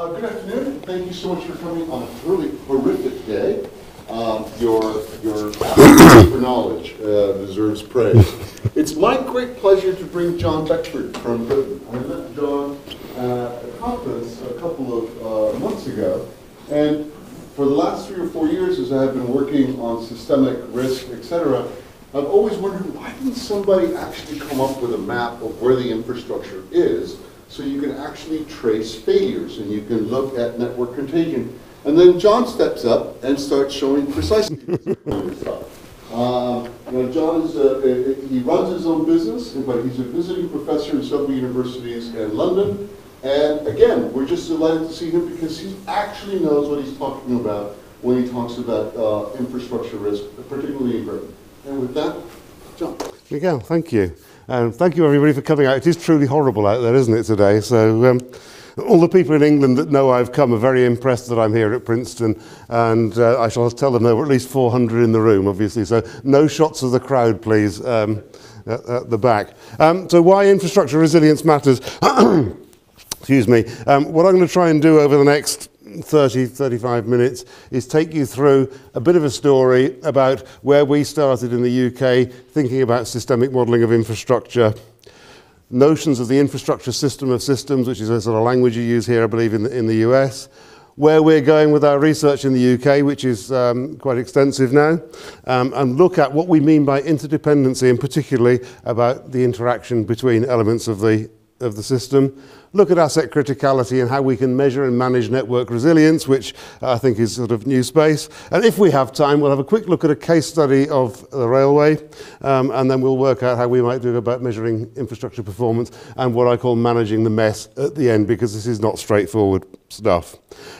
Uh, good afternoon. Thank you so much for coming on a really horrific day. Um, your your for knowledge uh, deserves praise. It's my great pleasure to bring John Beckford from Britain. I met John at a conference a couple of uh, months ago, and for the last three or four years, as I have been working on systemic risk, et cetera, I've always wondered why didn't somebody actually come up with a map of where the infrastructure is so you can actually trace failures and you can look at network contagion. And then John steps up and starts showing precisely stuff. Um, you know, John is a, a- he runs his own business, but he's a visiting professor in several universities in London. And again, we're just delighted to see him because he actually knows what he's talking about when he talks about uh, infrastructure risk, particularly in Britain. And with that, John. Miguel, thank you. And thank you everybody for coming out. It is truly horrible out there, isn't it, today? So um, all the people in England that know I've come are very impressed that I'm here at Princeton. And uh, I shall tell them there were at least 400 in the room, obviously. So no shots of the crowd, please, um, at, at the back. Um, so why infrastructure resilience matters. Excuse me. Um, what I'm going to try and do over the next 30, 35 minutes is take you through a bit of a story about where we started in the UK thinking about systemic modelling of infrastructure, notions of the infrastructure system of systems, which is a sort of language you use here, I believe, in the, in the US, where we're going with our research in the UK, which is um, quite extensive now, um, and look at what we mean by interdependency and particularly about the interaction between elements of the, of the system look at asset criticality and how we can measure and manage network resilience, which I think is sort of new space. And if we have time, we'll have a quick look at a case study of the railway, um, and then we'll work out how we might do about measuring infrastructure performance and what I call managing the mess at the end, because this is not straightforward stuff.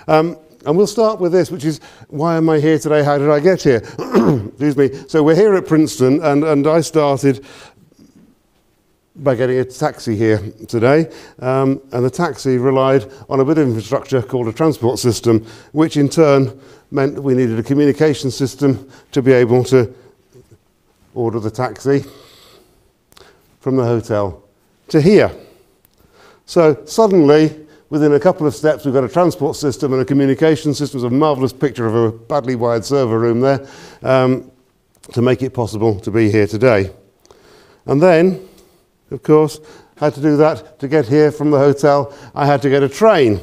Um, and we'll start with this, which is why am I here today? How did I get here? Excuse me. So we're here at Princeton, and, and I started by getting a taxi here today. Um, and the taxi relied on a bit of infrastructure called a transport system, which in turn meant that we needed a communication system to be able to order the taxi from the hotel to here. So suddenly, within a couple of steps, we've got a transport system and a communication system. It's a marvellous picture of a badly wired server room there um, to make it possible to be here today. And then of course, had to do that to get here from the hotel. I had to get a train.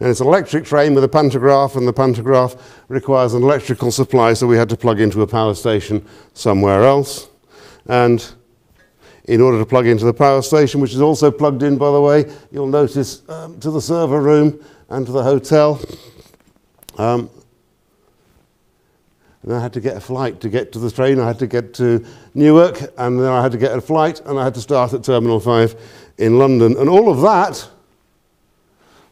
And it's an electric train with a pantograph, and the pantograph requires an electrical supply, so we had to plug into a power station somewhere else. And in order to plug into the power station, which is also plugged in, by the way, you'll notice um, to the server room and to the hotel. Um, and I had to get a flight to get to the train. I had to get to Newark, and then I had to get a flight, and I had to start at Terminal 5 in London. And all of that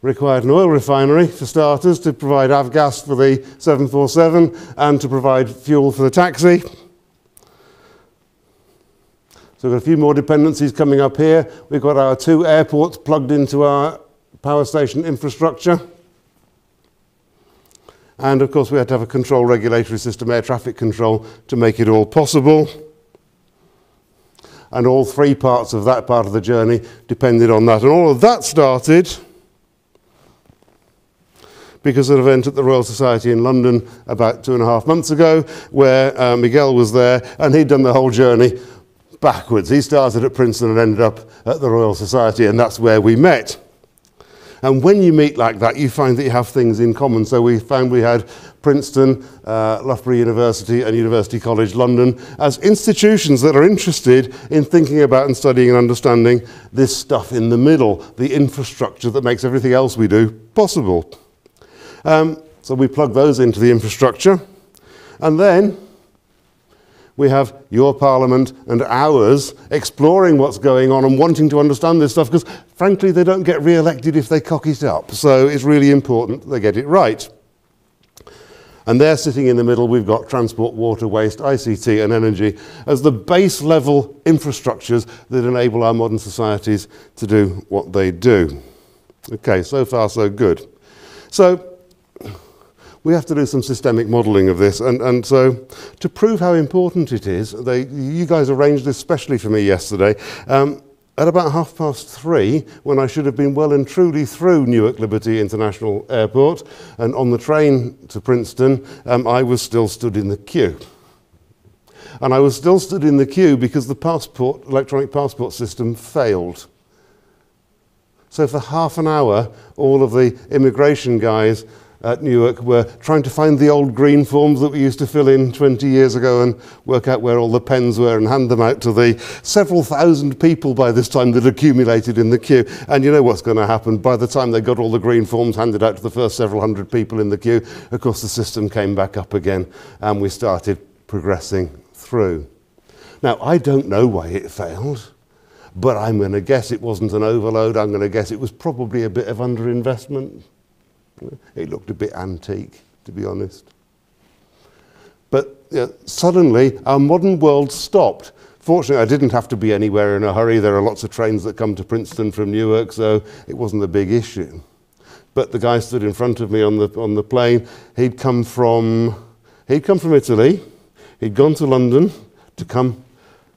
required an oil refinery, for starters, to provide avgas for the 747 and to provide fuel for the taxi. So we've got a few more dependencies coming up here. We've got our two airports plugged into our power station infrastructure. And of course, we had to have a control regulatory system, air traffic control, to make it all possible. And all three parts of that part of the journey depended on that. And all of that started because of an event at the Royal Society in London about two and a half months ago, where uh, Miguel was there, and he'd done the whole journey backwards. He started at Princeton and ended up at the Royal Society, and that's where we met. And when you meet like that, you find that you have things in common. So we found we had Princeton, uh, Loughborough University, and University College London as institutions that are interested in thinking about and studying and understanding this stuff in the middle, the infrastructure that makes everything else we do possible. Um, so we plug those into the infrastructure. And then we have your parliament and ours exploring what's going on and wanting to understand this stuff because, frankly, they don't get re elected if they cock it up. So it's really important they get it right. And there, sitting in the middle, we've got transport, water, waste, ICT, and energy as the base level infrastructures that enable our modern societies to do what they do. Okay, so far, so good. So, we have to do some systemic modelling of this. And, and so to prove how important it is, they, you guys arranged this specially for me yesterday. Um, at about half past three, when I should have been well and truly through Newark Liberty International Airport and on the train to Princeton, um, I was still stood in the queue. And I was still stood in the queue because the passport, electronic passport system failed. So for half an hour, all of the immigration guys at Newark were trying to find the old green forms that we used to fill in 20 years ago and work out where all the pens were and hand them out to the several thousand people by this time that accumulated in the queue. And you know what's going to happen. By the time they got all the green forms handed out to the first several hundred people in the queue, of course the system came back up again and we started progressing through. Now, I don't know why it failed but I'm going to guess it wasn't an overload. I'm going to guess it was probably a bit of underinvestment. It looked a bit antique, to be honest. But suddenly, our modern world stopped. Fortunately, I didn't have to be anywhere in a hurry. There are lots of trains that come to Princeton from Newark, so it wasn't a big issue. But the guy stood in front of me on the, on the plane. He'd come from, he'd come from Italy. He'd gone to London to come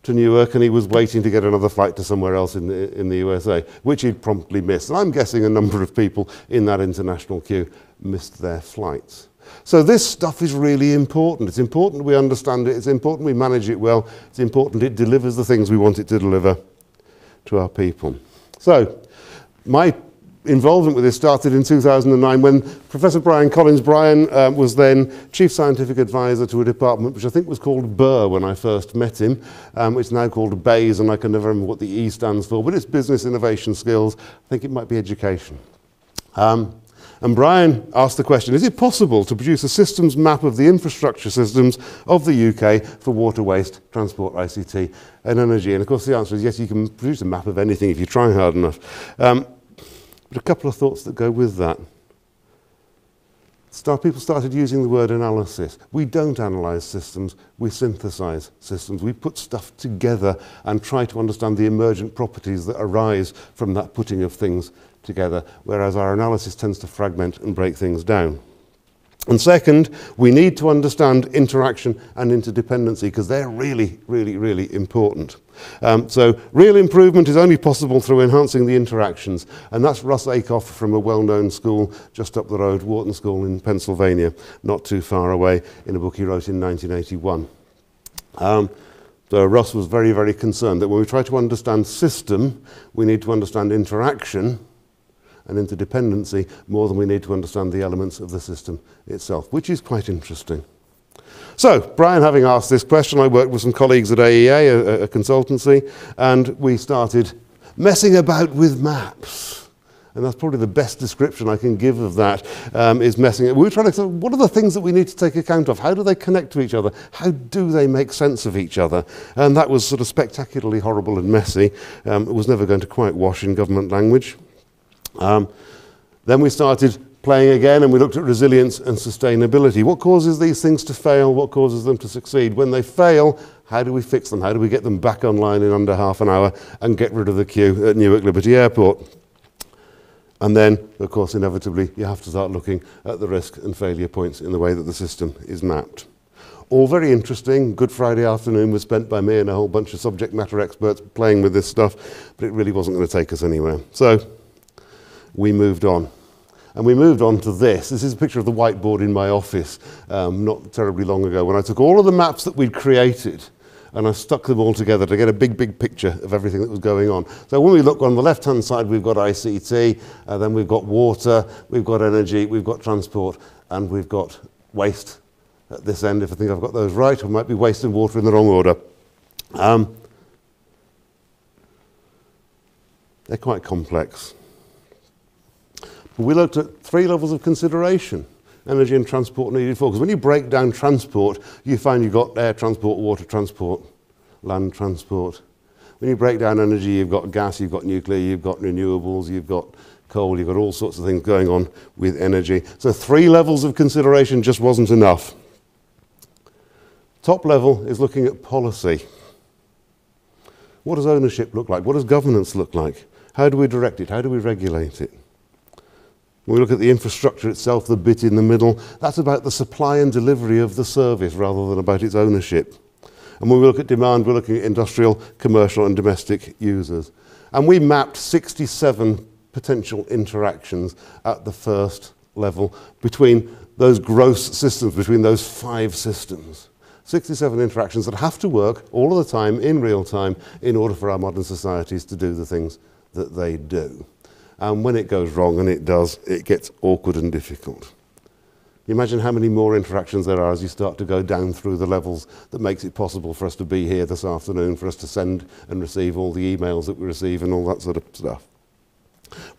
to Newark and he was waiting to get another flight to somewhere else in the, in the USA, which he'd promptly missed. And I'm guessing a number of people in that international queue missed their flights. So this stuff is really important. It's important we understand it. It's important we manage it well. It's important it delivers the things we want it to deliver to our people. So my involvement with this started in 2009 when Professor Brian Collins, Brian um, was then Chief Scientific Advisor to a department which I think was called BERR when I first met him. Um, it's now called BEIS and I can never remember what the E stands for, but it's Business Innovation Skills. I think it might be education. Um, and Brian asked the question, is it possible to produce a systems map of the infrastructure systems of the UK for water waste, transport, ICT and energy? And of course the answer is yes, you can produce a map of anything if you try hard enough. Um, But a couple of thoughts that go with that. Start, people started using the word analysis. We don't analyze systems, we synthesize systems. We put stuff together and try to understand the emergent properties that arise from that putting of things together, whereas our analysis tends to fragment and break things down. And second, we need to understand interaction and interdependency because they're really, really, really important. Um, so real improvement is only possible through enhancing the interactions. And that's Russ Akoff from a well-known school just up the road, Wharton School in Pennsylvania, not too far away, in a book he wrote in 1981. Um, so Russ was very, very concerned that when we try to understand system, we need to understand interaction and interdependency more than we need to understand the elements of the system itself, which is quite interesting. So, Brian, having asked this question, I worked with some colleagues at AEA, a, a consultancy, and we started messing about with maps. And that's probably the best description I can give of that, um, is messing. We were trying to say, what are the things that we need to take account of? How do they connect to each other? How do they make sense of each other? And that was sort of spectacularly horrible and messy. Um, it was never going to quite wash in government language. Um, then we started playing again and we looked at resilience and sustainability. What causes these things to fail? What causes them to succeed? When they fail, how do we fix them? How do we get them back online in under half an hour and get rid of the queue at Newark Liberty Airport? And then, of course, inevitably, you have to start looking at the risk and failure points in the way that the system is mapped. All very interesting. Good Friday afternoon was spent by me and a whole bunch of subject matter experts playing with this stuff, but it really wasn't going to take us anywhere. So we moved on. And we moved on to this. This is a picture of the whiteboard in my office um, not terribly long ago when I took all of the maps that we'd created and I stuck them all together to get a big, big picture of everything that was going on. So when we look on the left-hand side, we've got ICT, uh, then we've got water, we've got energy, we've got transport, and we've got waste at this end, if I think I've got those right, or might be waste and water in the wrong order. Um, they're quite complex. We looked at three levels of consideration energy and transport needed for. Because when you break down transport, you find you've got air transport, water transport, land transport. When you break down energy, you've got gas, you've got nuclear, you've got renewables, you've got coal, you've got all sorts of things going on with energy. So three levels of consideration just wasn't enough. Top level is looking at policy. What does ownership look like? What does governance look like? How do we direct it? How do we regulate it? When we look at the infrastructure itself, the bit in the middle, that's about the supply and delivery of the service rather than about its ownership. And when we look at demand, we're looking at industrial, commercial and domestic users. And we mapped 67 potential interactions at the first level between those gross systems, between those five systems. 67 interactions that have to work all of the time in real time in order for our modern societies to do the things that they do. And when it goes wrong, and it does, it gets awkward and difficult. You imagine how many more interactions there are as you start to go down through the levels that makes it possible for us to be here this afternoon, for us to send and receive all the emails that we receive and all that sort of stuff.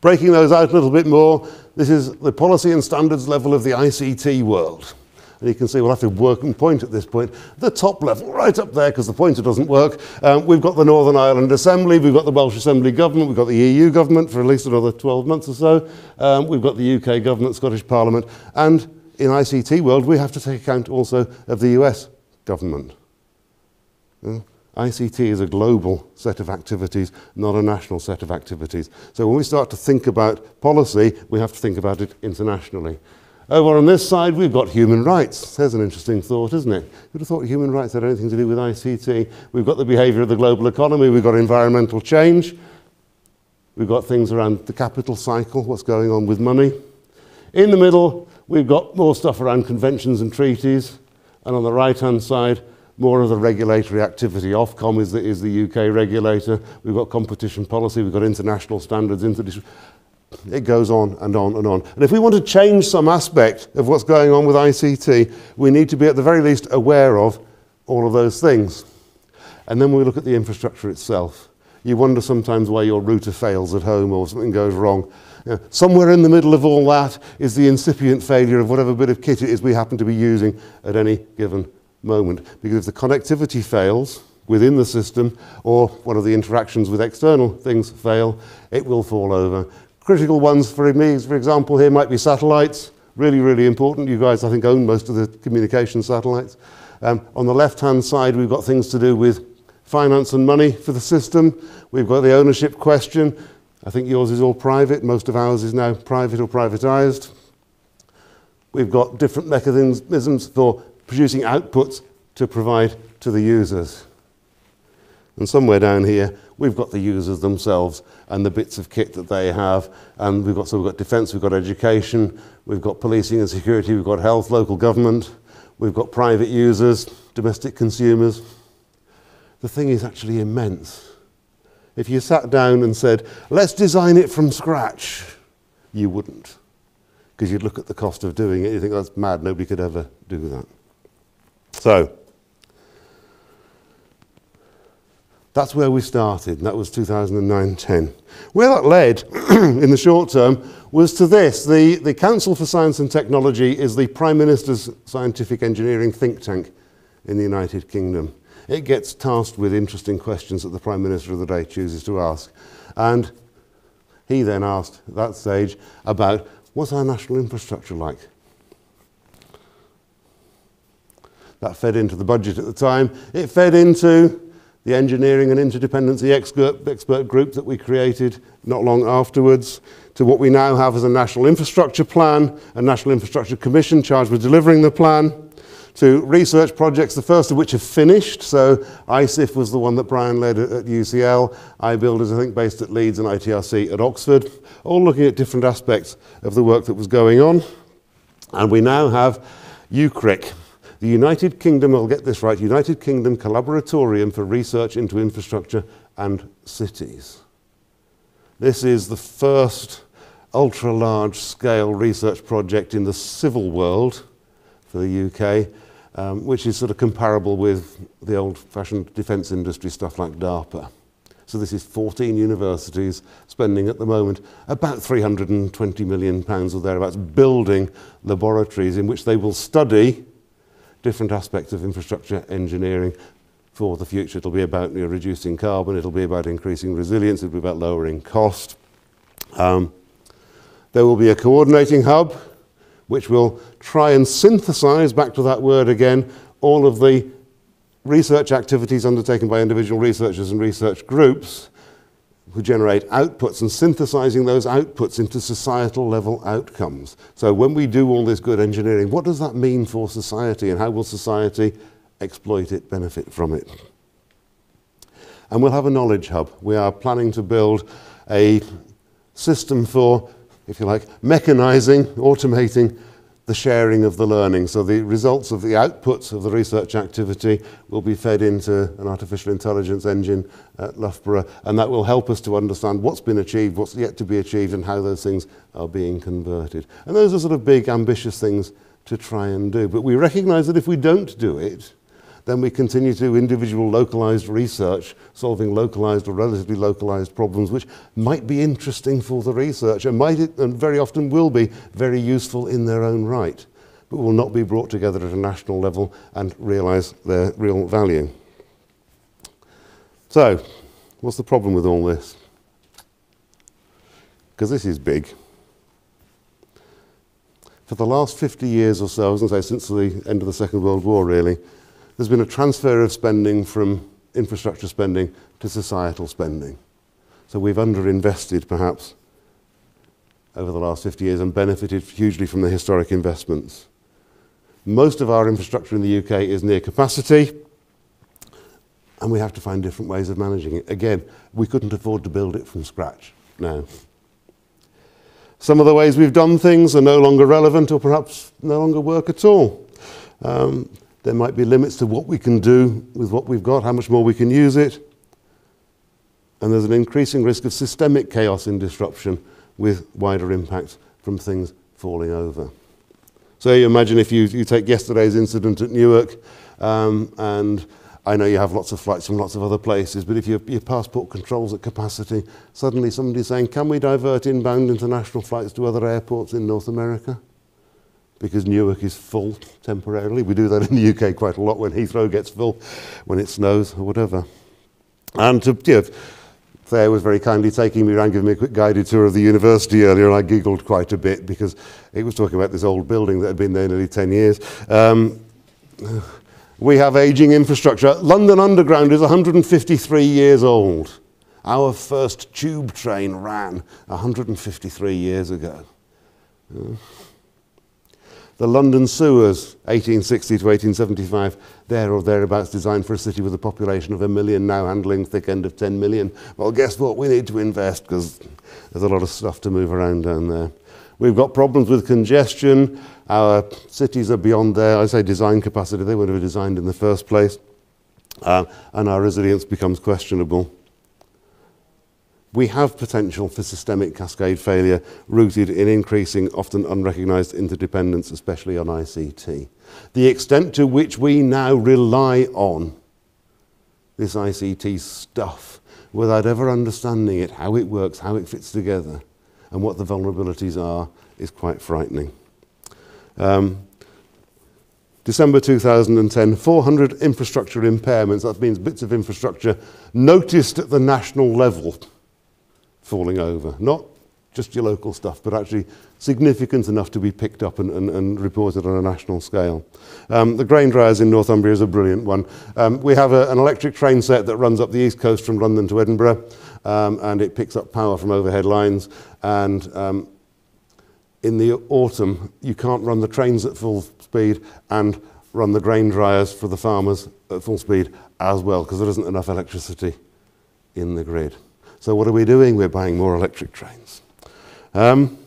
Breaking those out a little bit more, this is the policy and standards level of the ICT world. And you can see, well, have to work and point at this point. The top level, right up there, because the pointer doesn't work. Um, we've got the Northern Ireland Assembly, we've got the Welsh Assembly government, we've got the EU government for at least another 12 months or so. Um, we've got the UK government, Scottish Parliament, and in ICT world, we have to take account also of the US government. Hmm? Yeah. ICT is a global set of activities, not a national set of activities. So when we start to think about policy, we have to think about it internationally. Over on this side, we've got human rights. There's an interesting thought, isn't it? You'd have thought human rights had anything to do with ICT. We've got the behaviour of the global economy. We've got environmental change. We've got things around the capital cycle, what's going on with money. In the middle, we've got more stuff around conventions and treaties. And on the right-hand side, more of the regulatory activity. Ofcom is the, is the UK regulator. We've got competition policy. We've got international standards. International it goes on and on and on. And if we want to change some aspect of what's going on with ICT, we need to be at the very least aware of all of those things. And then we look at the infrastructure itself. You wonder sometimes why your router fails at home or something goes wrong. You know, somewhere in the middle of all that is the incipient failure of whatever bit of kit it is we happen to be using at any given moment. Because if the connectivity fails within the system or one of the interactions with external things fail, it will fall over Critical ones for me, for example, here might be satellites. Really, really important. You guys, I think, own most of the communication satellites. Um, on the left-hand side, we've got things to do with finance and money for the system. We've got the ownership question. I think yours is all private. Most of ours is now private or privatized. We've got different mechanisms for producing outputs to provide to the users. And somewhere down here, we've got the users themselves and the bits of kit that they have. And we've got, so we've got defence, we've got education, we've got policing and security, we've got health, local government, we've got private users, domestic consumers. The thing is actually immense. If you sat down and said, let's design it from scratch, you wouldn't. Because you'd look at the cost of doing it, you think that's mad, nobody could ever do that. So, That's where we started, and that was 2009-10. Where that led, in the short term, was to this. The, the Council for Science and Technology is the Prime Minister's scientific engineering think tank in the United Kingdom. It gets tasked with interesting questions that the Prime Minister of the day chooses to ask. And he then asked, at that stage, about what's our national infrastructure like? That fed into the budget at the time. It fed into the engineering and interdependency expert, expert group that we created not long afterwards, to what we now have as a National Infrastructure Plan, a National Infrastructure Commission charged with delivering the plan, to research projects, the first of which have finished. So ICIF was the one that Brian led at, at UCL, iBuild is I think based at Leeds and ITRC at Oxford, all looking at different aspects of the work that was going on. And we now have UKCRIC, the United Kingdom, I'll get this right, United Kingdom Collaboratorium for Research into Infrastructure and Cities. This is the first ultra large scale research project in the civil world for the UK, um, which is sort of comparable with the old fashioned defence industry stuff like DARPA. So this is 14 universities spending at the moment about 320 million pounds or thereabouts building laboratories in which they will study different aspects of infrastructure engineering for the future. It'll be about you know, reducing carbon, it'll be about increasing resilience, it'll be about lowering cost. Um, there will be a coordinating hub which will try and synthesize, back to that word again, all of the research activities undertaken by individual researchers and research groups who generate outputs and synthesizing those outputs into societal level outcomes. So when we do all this good engineering, what does that mean for society and how will society exploit it, benefit from it? And we'll have a knowledge hub. We are planning to build a system for, if you like, mechanizing, automating the sharing of the learning. So the results of the outputs of the research activity will be fed into an artificial intelligence engine at Loughborough, and that will help us to understand what's been achieved, what's yet to be achieved, and how those things are being converted. And those are sort of big, ambitious things to try and do. But we recognize that if we don't do it, then we continue to do individual localized research, solving localized or relatively localized problems, which might be interesting for the researcher, might it, and very often will be very useful in their own right, but will not be brought together at a national level and realize their real value. So, what's the problem with all this? Because this is big. For the last 50 years or so, I say since the end of the Second World War, really, there's been a transfer of spending from infrastructure spending to societal spending. So we've underinvested perhaps over the last 50 years and benefited hugely from the historic investments. Most of our infrastructure in the UK is near capacity and we have to find different ways of managing it. Again, we couldn't afford to build it from scratch now. Some of the ways we've done things are no longer relevant or perhaps no longer work at all. Um, there might be limits to what we can do with what we've got, how much more we can use it. And there's an increasing risk of systemic chaos and disruption with wider impacts from things falling over. So you imagine if you, you take yesterday's incident at Newark, um, and I know you have lots of flights from lots of other places, but if your, your passport controls at capacity, suddenly somebody's saying, can we divert inbound international flights to other airports in North America? Because Newark is full temporarily. We do that in the UK quite a lot when Heathrow gets full, when it snows or whatever. And to, you know, Thayer was very kindly taking me around, giving me a quick guided tour of the university earlier, and I giggled quite a bit because it was talking about this old building that had been there nearly 10 years. Um, we have aging infrastructure. London Underground is 153 years old. Our first tube train ran 153 years ago. Uh, The London sewers, 1860 to 1875, there or thereabouts, designed for a city with a population of a million, now handling thick end of 10 million. Well, guess what? We need to invest because there's a lot of stuff to move around down there. We've got problems with congestion. Our cities are beyond their, I say, design capacity. They would have designed in the first place. Uh, and our resilience becomes questionable. We have potential for systemic cascade failure rooted in increasing, often unrecognised interdependence, especially on ICT. The extent to which we now rely on this ICT stuff without ever understanding it, how it works, how it fits together, and what the vulnerabilities are, is quite frightening. Um, December 2010, 400 infrastructure impairments, that means bits of infrastructure noticed at the national level falling over. Not just your local stuff, but actually significant enough to be picked up and, and, and reported on a national scale. Um, the grain dryers in Northumbria is a brilliant one. Um, we have a, an electric train set that runs up the east coast from London to Edinburgh, um, and it picks up power from overhead lines. And um, in the autumn, you can't run the trains at full speed and run the grain dryers for the farmers at full speed as well, because there isn't enough electricity in the grid. So what are we doing? We're buying more electric trains. Um,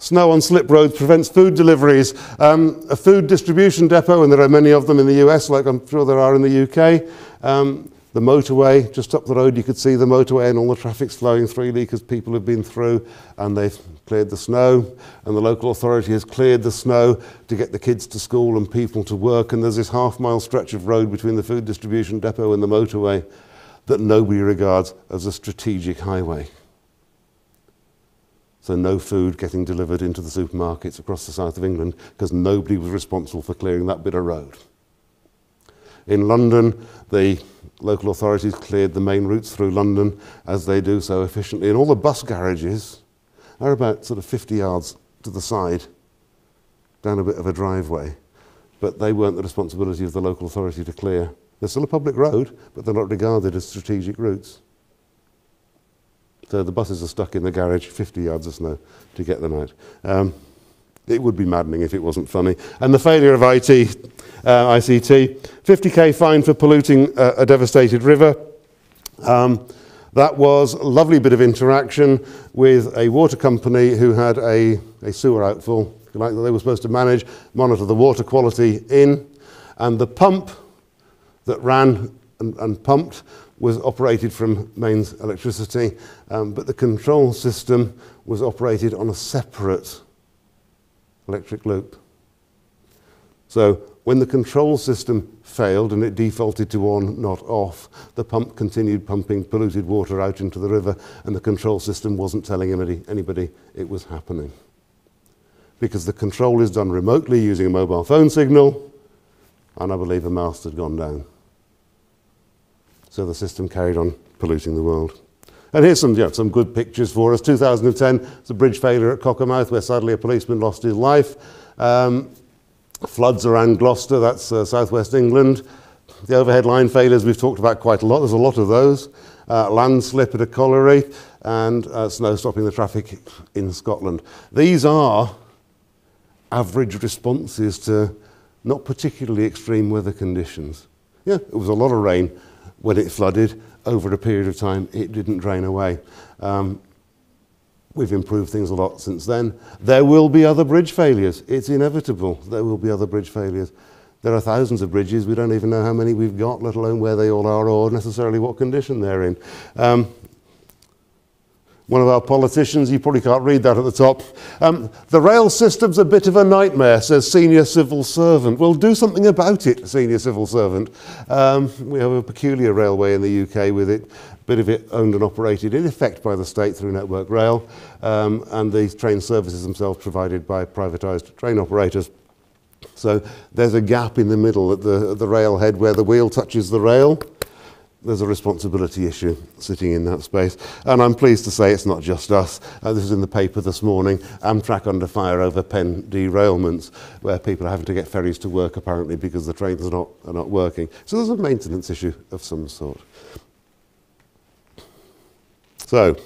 Snow on slip roads prevents food deliveries. Um, a food distribution depot, and there are many of them in the US, like I'm sure there are in the UK. Um, the motorway, just up the road, you could see the motorway and all the traffic's flowing freely because people have been through and they've cleared the snow. And the local authority has cleared the snow to get the kids to school and people to work. And there's this half mile stretch of road between the food distribution depot and the motorway that nobody regards as a strategic highway. So no food getting delivered into the supermarkets across the south of England because nobody was responsible for clearing that bit of road. In London, the local authorities cleared the main routes through London as they do so efficiently. And all the bus garages are about sort of 50 yards to the side down a bit of a driveway. But they weren't the responsibility of the local authority to clear. They're still a public road, but they're not regarded as strategic routes. So the buses are stuck in the garage, 50 yards of snow to get them out. Um, It would be maddening if it wasn't funny. And the failure of IT, uh, ICT, 50k fine for polluting uh, a devastated river. Um, that was a lovely bit of interaction with a water company who had a, a sewer outfall, like that they were supposed to manage, monitor the water quality in, and the pump that ran and, and pumped was operated from mains electricity, um, but the control system was operated on a separate electric loop. So when the control system failed and it defaulted to on, not off, the pump continued pumping polluted water out into the river and the control system wasn't telling anybody, anybody it was happening. Because the control is done remotely using a mobile phone signal, and I believe a mast had gone down. So the system carried on polluting the world. And here's some, yeah, some good pictures for us. 2010, it's a bridge failure at Cockermouth where sadly a policeman lost his life. Um, floods around Gloucester, that's uh, southwest England. The overhead line failures we've talked about quite a lot. There's a lot of those. Uh, landslip at a colliery and uh, snow stopping the traffic in Scotland. These are average responses to not particularly extreme weather conditions. Yeah, it was a lot of rain, when it flooded, over a period of time, it didn't drain away. Um, we've improved things a lot since then. There will be other bridge failures. It's inevitable. There will be other bridge failures. There are thousands of bridges. We don't even know how many we've got, let alone where they all are or necessarily what condition they're in. Um, one of our politicians, you probably can't read that at the top. Um, the rail system's a bit of a nightmare, says senior civil servant. Well, do something about it, senior civil servant. Um, we have a peculiar railway in the UK with it, a bit of it owned and operated in effect by the state through Network Rail, um, and the train services themselves provided by privatised train operators. So there's a gap in the middle at the, at the railhead where the wheel touches the rail. There's a responsibility issue sitting in that space. And I'm pleased to say it's not just us. Uh, this is in the paper this morning. Amtrak under fire over Penn derailments, where people are having to get ferries to work apparently because the trains are not, are not working. So there's a maintenance issue of some sort. So,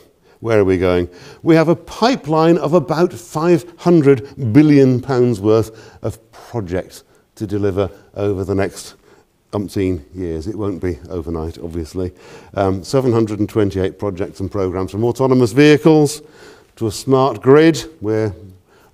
where are we going? We have a pipeline of about 500 billion pounds worth of projects to deliver over the next umpteen years. It won't be overnight, obviously. Um, 728 projects and programs from autonomous vehicles to a smart grid where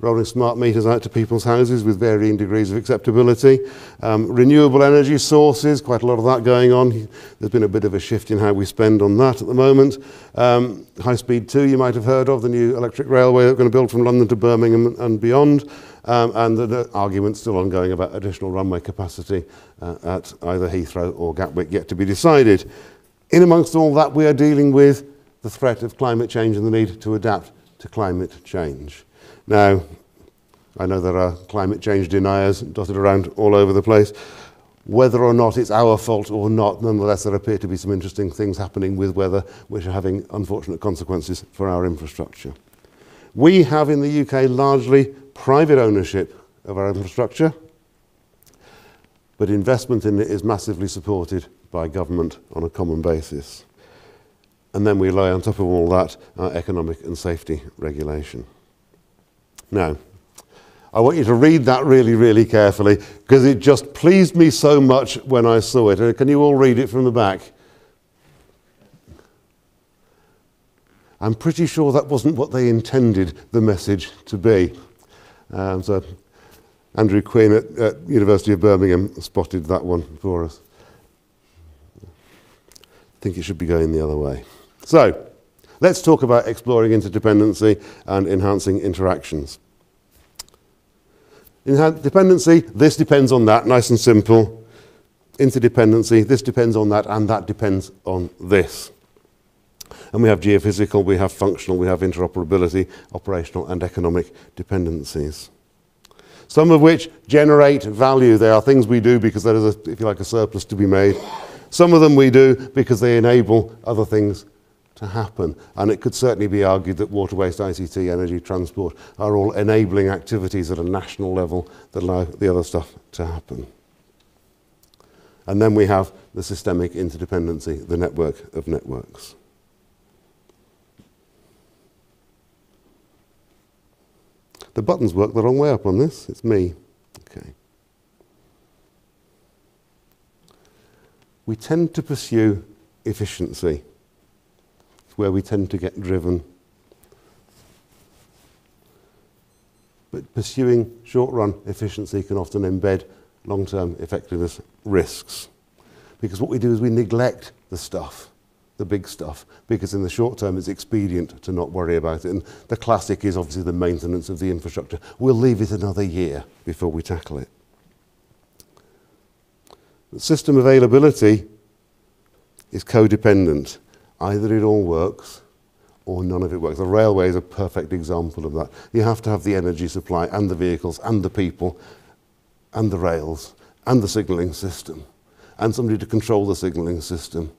rolling smart meters out to people's houses with varying degrees of acceptability. Um, renewable energy sources, quite a lot of that going on. There's been a bit of a shift in how we spend on that at the moment. Um, High Speed 2, you might have heard of, the new electric railway they're going to build from London to Birmingham and beyond. Um, and the, the argument's still ongoing about additional runway capacity uh, at either Heathrow or Gatwick yet to be decided. In amongst all that, we are dealing with the threat of climate change and the need to adapt to climate change. Now, I know there are climate change deniers dotted around all over the place. Whether or not it's our fault or not, nonetheless, there appear to be some interesting things happening with weather which are having unfortunate consequences for our infrastructure. We have in the UK largely private ownership of our infrastructure, but investment in it is massively supported by government on a common basis. And then we lay on top of all that our economic and safety regulation. Now, I want you to read that really, really carefully because it just pleased me so much when I saw it. Uh, can you all read it from the back? I'm pretty sure that wasn't what they intended the message to be. Um, so Andrew Quinn at, at University of Birmingham spotted that one for us. I think it should be going the other way. So, let's talk about exploring interdependency and enhancing interactions. Dependency, this depends on that, nice and simple. Interdependency, this depends on that, and that depends on this. And we have geophysical, we have functional, we have interoperability, operational, and economic dependencies. Some of which generate value. They are things we do because there is, a, if you like, a surplus to be made. Some of them we do because they enable other things to happen. And it could certainly be argued that water waste, ICT, energy, transport are all enabling activities at a national level that allow the other stuff to happen. And then we have the systemic interdependency, the network of networks. the buttons work the wrong way up on this. It's me. Okay. We tend to pursue efficiency. Where we tend to get driven. But pursuing short run efficiency can often embed long term effectiveness risks. Because what we do is we neglect the stuff, the big stuff, because in the short term it's expedient to not worry about it. And the classic is obviously the maintenance of the infrastructure. We'll leave it another year before we tackle it. System availability is codependent. Either it all works or none of it works. The railway is a perfect example of that. You have to have the energy supply and the vehicles and the people and the rails and the signalling system and somebody to control the signalling system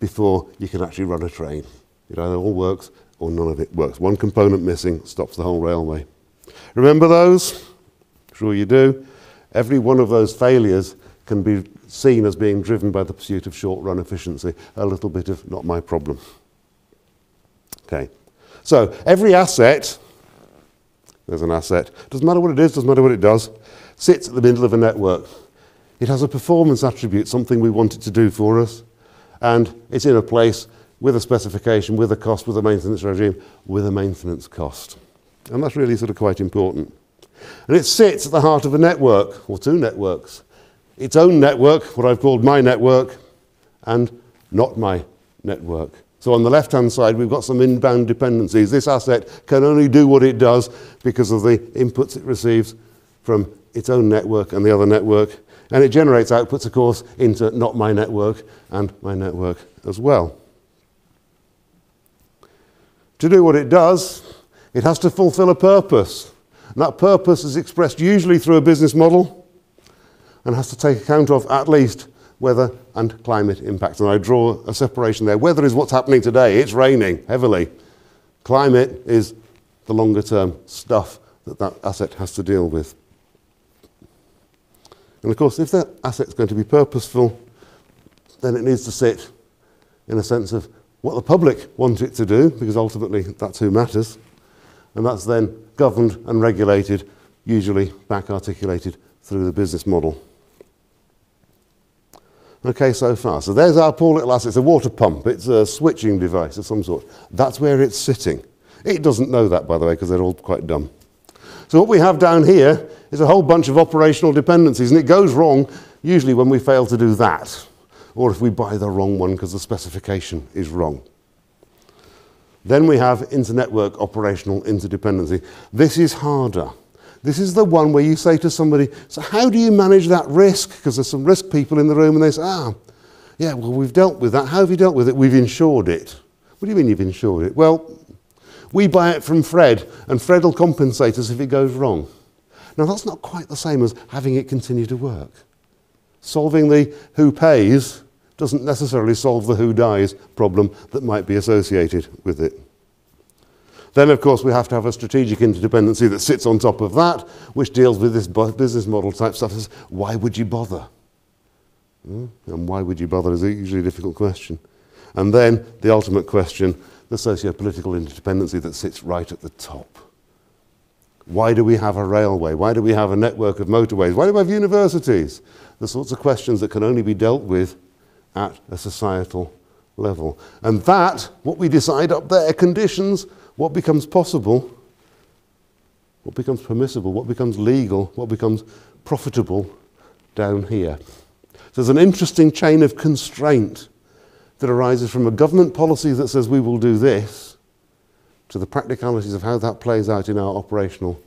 before you can actually run a train. It either all works or none of it works. One component missing stops the whole railway. Remember those? Sure you do. Every one of those failures can be seen as being driven by the pursuit of short run efficiency. A little bit of not my problem. Okay. So every asset, there's an asset, doesn't matter what it is, doesn't matter what it does, sits at the middle of a network. It has a performance attribute, something we want it to do for us, and it's in a place with a specification, with a cost, with a maintenance regime, with a maintenance cost. And that's really sort of quite important. And it sits at the heart of a network, or two networks. Its own network, what I've called my network, and not my network. So on the left-hand side, we've got some inbound dependencies. This asset can only do what it does because of the inputs it receives from its own network and the other network. And it generates outputs, of course, into not my network and my network as well. To do what it does, it has to fulfill a purpose. And that purpose is expressed usually through a business model and has to take account of at least weather and climate impacts. And I draw a separation there. Weather is what's happening today. It's raining heavily. Climate is the longer term stuff that that asset has to deal with. And of course, if that asset's going to be purposeful, then it needs to sit in a sense of what the public want it to do, because ultimately that's who matters. And that's then governed and regulated, usually back articulated through the business model. Okay, so far. So there's our poor little asset. It's a water pump. It's a switching device of some sort. That's where it's sitting. It doesn't know that, by the way, because they're all quite dumb. So what we have down here is a whole bunch of operational dependencies, and it goes wrong usually when we fail to do that, or if we buy the wrong one because the specification is wrong. Then we have inter-network operational interdependency. This is harder. This is the one where you say to somebody, so how do you manage that risk? Because there's some risk people in the room and they say, ah, yeah, well, we've dealt with that. How have you dealt with it? We've insured it. What do you mean you've insured it? Well, we buy it from Fred and Fred will compensate us if it goes wrong. Now, that's not quite the same as having it continue to work. Solving the who pays doesn't necessarily solve the who dies problem that might be associated with it. Then, of course, we have to have a strategic interdependency that sits on top of that, which deals with this business model type stuff. Why would you bother? Hmm? And why would you bother is usually a difficult question. And then the ultimate question, the socio-political interdependency that sits right at the top. Why do we have a railway? Why do we have a network of motorways? Why do we have universities? The sorts of questions that can only be dealt with at a societal level. And that, what we decide up there, conditions what becomes possible, what becomes permissible, what becomes legal, what becomes profitable down here. So there's an interesting chain of constraint that arises from a government policy that says we will do this to the practicalities of how that plays out in our operational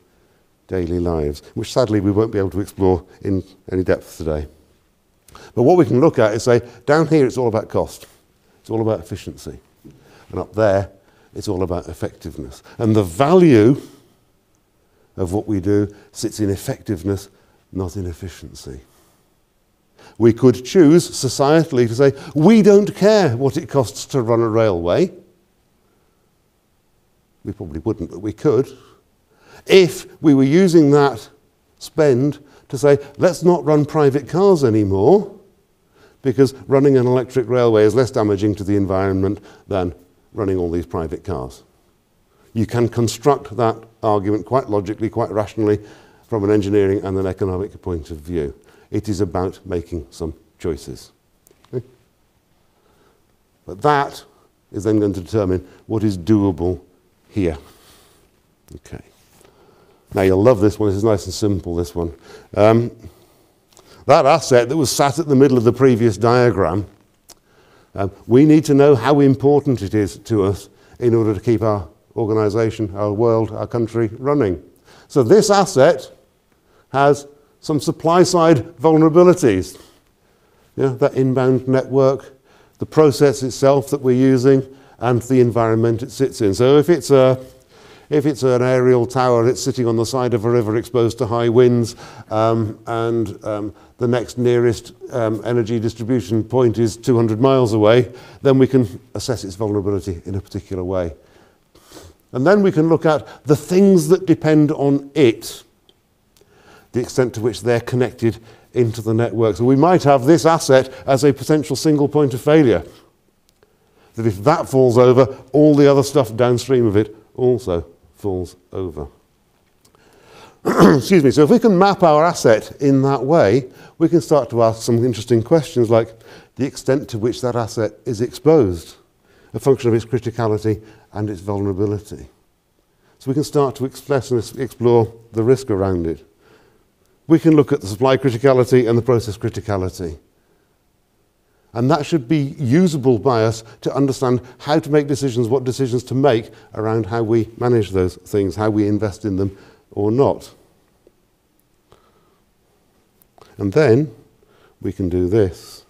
daily lives, which sadly we won't be able to explore in any depth today. But what we can look at is say, down here it's all about cost, it's all about efficiency. And up there it's all about effectiveness. And the value of what we do sits in effectiveness, not in efficiency. We could choose societally to say, we don't care what it costs to run a railway. We probably wouldn't, but we could. If we were using that spend to say, let's not run private cars anymore, because running an electric railway is less damaging to the environment than running all these private cars. You can construct that argument quite logically, quite rationally, from an engineering and an economic point of view. It is about making some choices. Okay? But that is then going to determine what is doable here. Okay. Now you'll love this one. This is nice and simple, this one. Um, that asset that was sat at the middle of the previous diagram, um, we need to know how important it is to us in order to keep our organisation, our world, our country running. So this asset has some supply side vulnerabilities. Yeah, that inbound network, the process itself that we're using, and the environment it sits in. So if it's a if it's an aerial tower it's sitting on the side of a river exposed to high winds um, and um, the next nearest um, energy distribution point is 200 miles away, then we can assess its vulnerability in a particular way. And then we can look at the things that depend on it, the extent to which they're connected into the network. So we might have this asset as a potential single point of failure. That if that falls over, all the other stuff downstream of it also falls over. Excuse me. So if we can map our asset in that way, we can start to ask some interesting questions like the extent to which that asset is exposed, a function of its criticality and its vulnerability. So we can start to express and explore the risk around it. We can look at the supply criticality and the process criticality. And that should be usable by us to understand how to make decisions, what decisions to make around how we manage those things, how we invest in them or not. And then we can do this.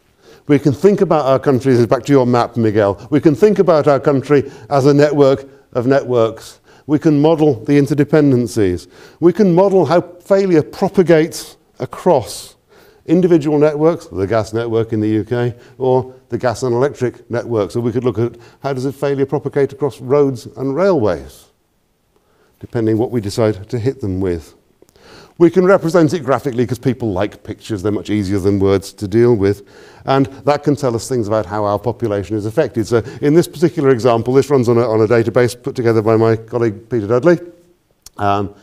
We can think about our country, back to your map, Miguel. We can think about our country as a network of networks. We can model the interdependencies. We can model how failure propagates across individual networks, the gas network in the UK, or the gas and electric network. So we could look at how does a failure propagate across roads and railways, depending what we decide to hit them with. We can represent it graphically because people like pictures, they're much easier than words to deal with. And that can tell us things about how our population is affected. So in this particular example, this runs on a, on a database put together by my colleague Peter Dudley. Um,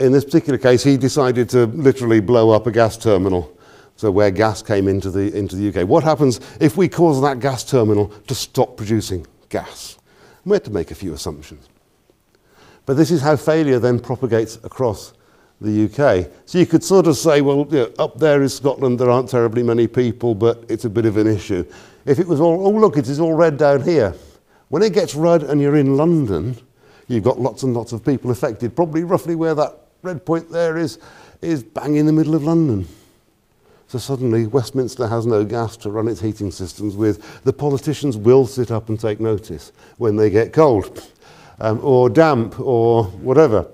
in this particular case, he decided to literally blow up a gas terminal so where gas came into the, into the UK. What happens if we cause that gas terminal to stop producing gas? We had to make a few assumptions. But this is how failure then propagates across the UK. So you could sort of say, well, you know, up there in Scotland there aren't terribly many people, but it's a bit of an issue. If it was all, oh look, it is all red down here. When it gets red and you're in London, you've got lots and lots of people affected. Probably roughly where that red point there is, is bang in the middle of London. So suddenly Westminster has no gas to run its heating systems with. The politicians will sit up and take notice when they get cold um, or damp or whatever.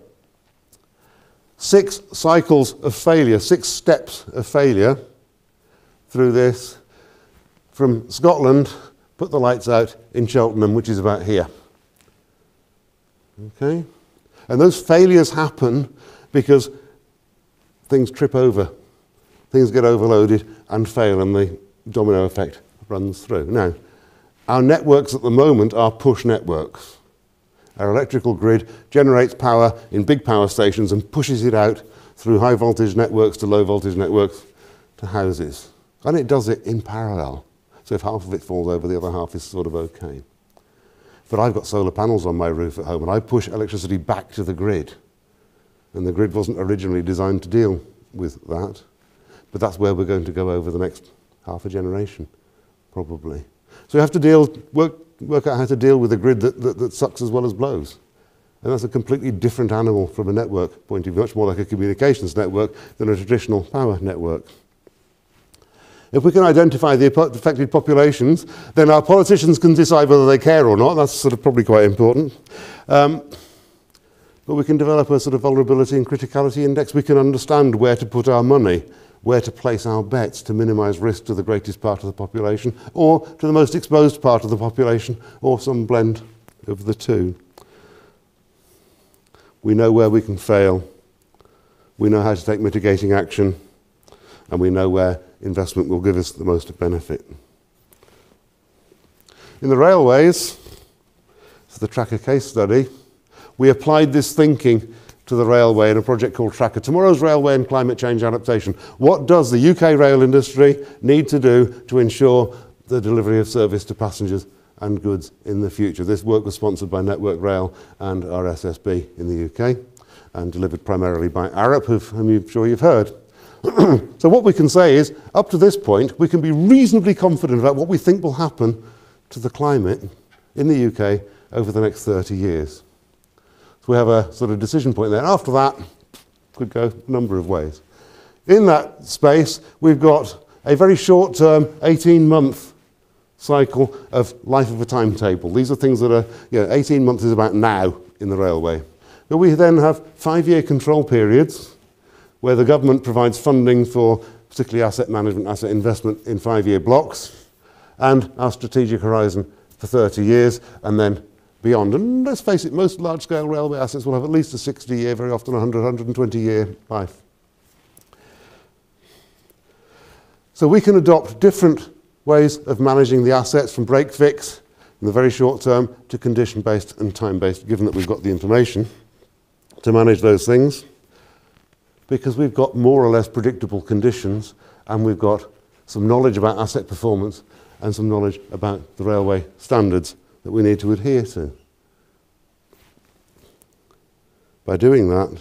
Six cycles of failure, six steps of failure through this. From Scotland, put the lights out in Cheltenham, which is about here. Okay? And those failures happen because things trip over things get overloaded and fail, and the domino effect runs through. Now, our networks at the moment are push networks. Our electrical grid generates power in big power stations and pushes it out through high voltage networks to low voltage networks to houses. And it does it in parallel. So if half of it falls over, the other half is sort of okay. But I've got solar panels on my roof at home and I push electricity back to the grid. And the grid wasn't originally designed to deal with that. But that's where we're going to go over the next half a generation, probably. So we have to deal, work, work out how to deal with a grid that, that, that sucks as well as blows. And that's a completely different animal from a network point of view, much more like a communications network than a traditional power network. If we can identify the affected populations, then our politicians can decide whether they care or not. That's sort of probably quite important. Um, but we can develop a sort of vulnerability and criticality index. We can understand where to put our money where to place our bets to minimize risk to the greatest part of the population or to the most exposed part of the population or some blend of the two. We know where we can fail. We know how to take mitigating action. And we know where investment will give us the most benefit. In the railways, so the TRaCCA case study, we applied this thinking to the railway in a project called TRaCCA, Tomorrow's Railway and Climate Change Adaptation. What does the UK rail industry need to do to ensure the delivery of service to passengers and goods in the future? This work was sponsored by Network Rail and RSSB in the UK and delivered primarily by Arup, whom I'm sure you've heard. so what we can say is, up to this point, we can be reasonably confident about what we think will happen to the climate in the UK over the next 30 years. So we have a sort of decision point there. After that, could go a number of ways. In that space, we've got a very short-term, 18-month cycle of life of a timetable. These are things that are, you know, 18 months is about now in the railway. But we then have five-year control periods where the government provides funding for particularly asset management, asset investment in five-year blocks, and our strategic horizon for 30 years, and then beyond. And let's face it, most large-scale railway assets will have at least a 60-year, very often 100, 120-year life. So we can adopt different ways of managing the assets from break fix in the very short term to condition based and time based, given that we've got the information to manage those things because we've got more or less predictable conditions and we've got some knowledge about asset performance and some knowledge about the railway standards that we need to adhere to. By doing that,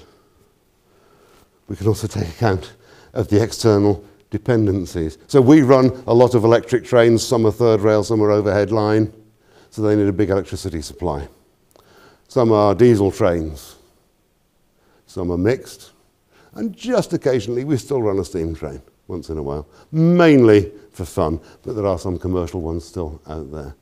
we can also take account of the external dependencies. So we run a lot of electric trains, some are third rail, some are overhead line, so they need a big electricity supply. Some are diesel trains, some are mixed, and just occasionally we still run a steam train once in a while, mainly for fun, but there are some commercial ones still out there.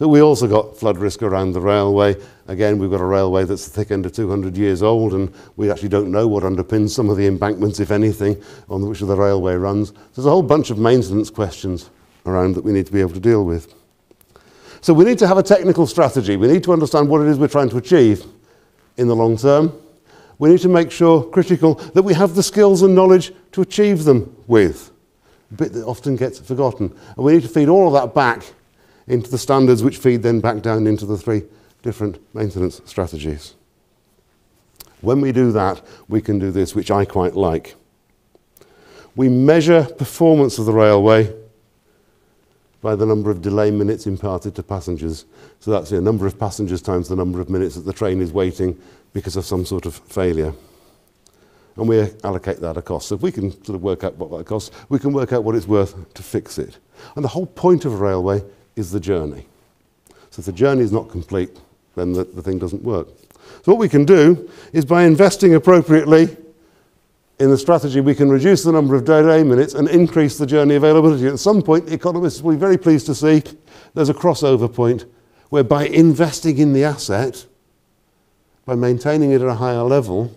But we also got flood risk around the railway. Again, we've got a railway that's the thick end of 200 years old, and we actually don't know what underpins some of the embankments, if anything, on which the railway runs. There's a whole bunch of maintenance questions around that we need to be able to deal with. So we need to have a technical strategy. We need to understand what it is we're trying to achieve in the long term we need to make sure, critical, that we have the skills and knowledge to achieve them with. A bit that often gets forgotten. And we need to feed all of that back into the standards which feed then back down into the three different maintenance strategies. When we do that, we can do this, which I quite like. We measure performance of the railway by the number of delay minutes imparted to passengers. So that's the number of passengers times the number of minutes that the train is waiting because of some sort of failure. And we allocate that a cost. So if we can sort of work out what that costs, we can work out what it's worth to fix it. And the whole point of a railway is the journey. So if the journey is not complete, then the, the thing doesn't work. So what we can do is by investing appropriately in the strategy, we can reduce the number of delay minutes and increase the journey availability. At some point, economists will be very pleased to see there's a crossover point where by investing in the asset, by maintaining it at a higher level,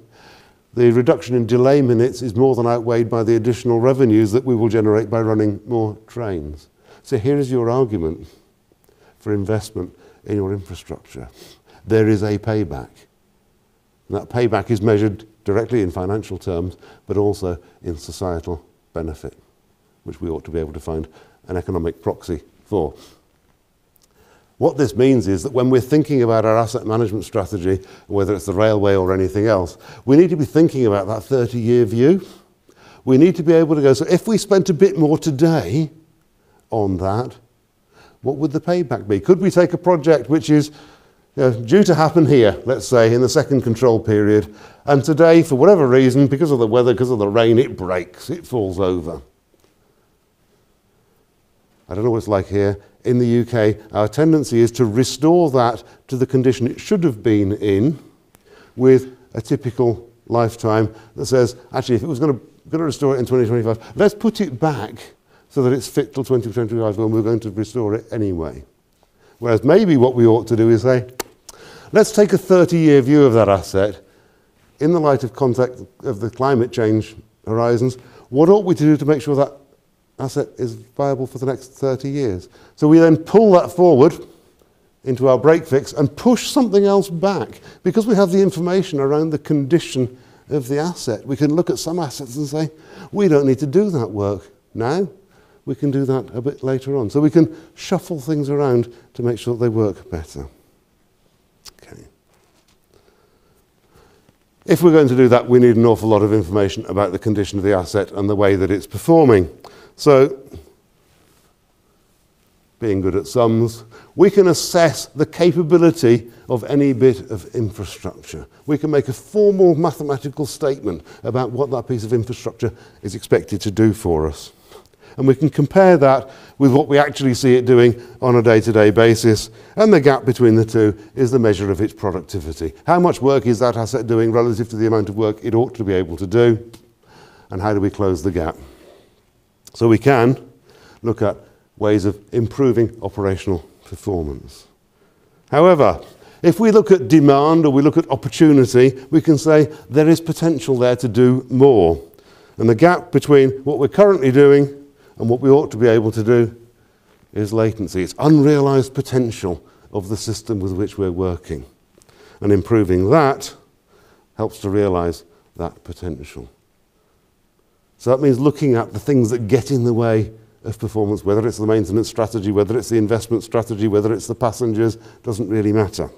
the reduction in delay minutes is more than outweighed by the additional revenues that we will generate by running more trains. So here is your argument for investment in your infrastructure. There is a payback. And that payback is measured directly in financial terms, but also in societal benefit, which we ought to be able to find an economic proxy for. What this means is that when we're thinking about our asset management strategy, whether it's the railway or anything else, we need to be thinking about that 30 year view. We need to be able to go, so if we spent a bit more today on that, what would the payback be? Could we take a project which is you know, due to happen here, let's say, in the second control period, and today, for whatever reason, because of the weather, because of the rain, it breaks, it falls over. I don't know what it's like here in the UK, our tendency is to restore that to the condition it should have been in with a typical lifetime that says, actually, if it was going to, going to restore it in 2025, let's put it back so that it's fit till 2025 when we're going to restore it anyway. Whereas maybe what we ought to do is say, let's take a 30-year view of that asset in the light of context of the climate change horizons. What ought we to do to make sure that asset is viable for the next 30 years. So we then pull that forward into our break fix and push something else back because we have the information around the condition of the asset. We can look at some assets and say, we don't need to do that work now. We can do that a bit later on. So we can shuffle things around to make sure that they work better. Okay. If we're going to do that, we need an awful lot of information about the condition of the asset and the way that it's performing. So, being good at sums, we can assess the capability of any bit of infrastructure. We can make a formal mathematical statement about what that piece of infrastructure is expected to do for us. And we can compare that with what we actually see it doing on a day-to-day basis. And the gap between the two is the measure of its productivity. How much work is that asset doing relative to the amount of work it ought to be able to do? And how do we close the gap? So we can look at ways of improving operational performance. However, if we look at demand or we look at opportunity, we can say there is potential there to do more. And the gap between what we're currently doing and what we ought to be able to do is latency. It's unrealized potential of the system with which we're working. And improving that helps to realize that potential. So that means looking at the things that get in the way of performance, whether it's the maintenance strategy, whether it's the investment strategy, whether it's the passengers, doesn't really matter.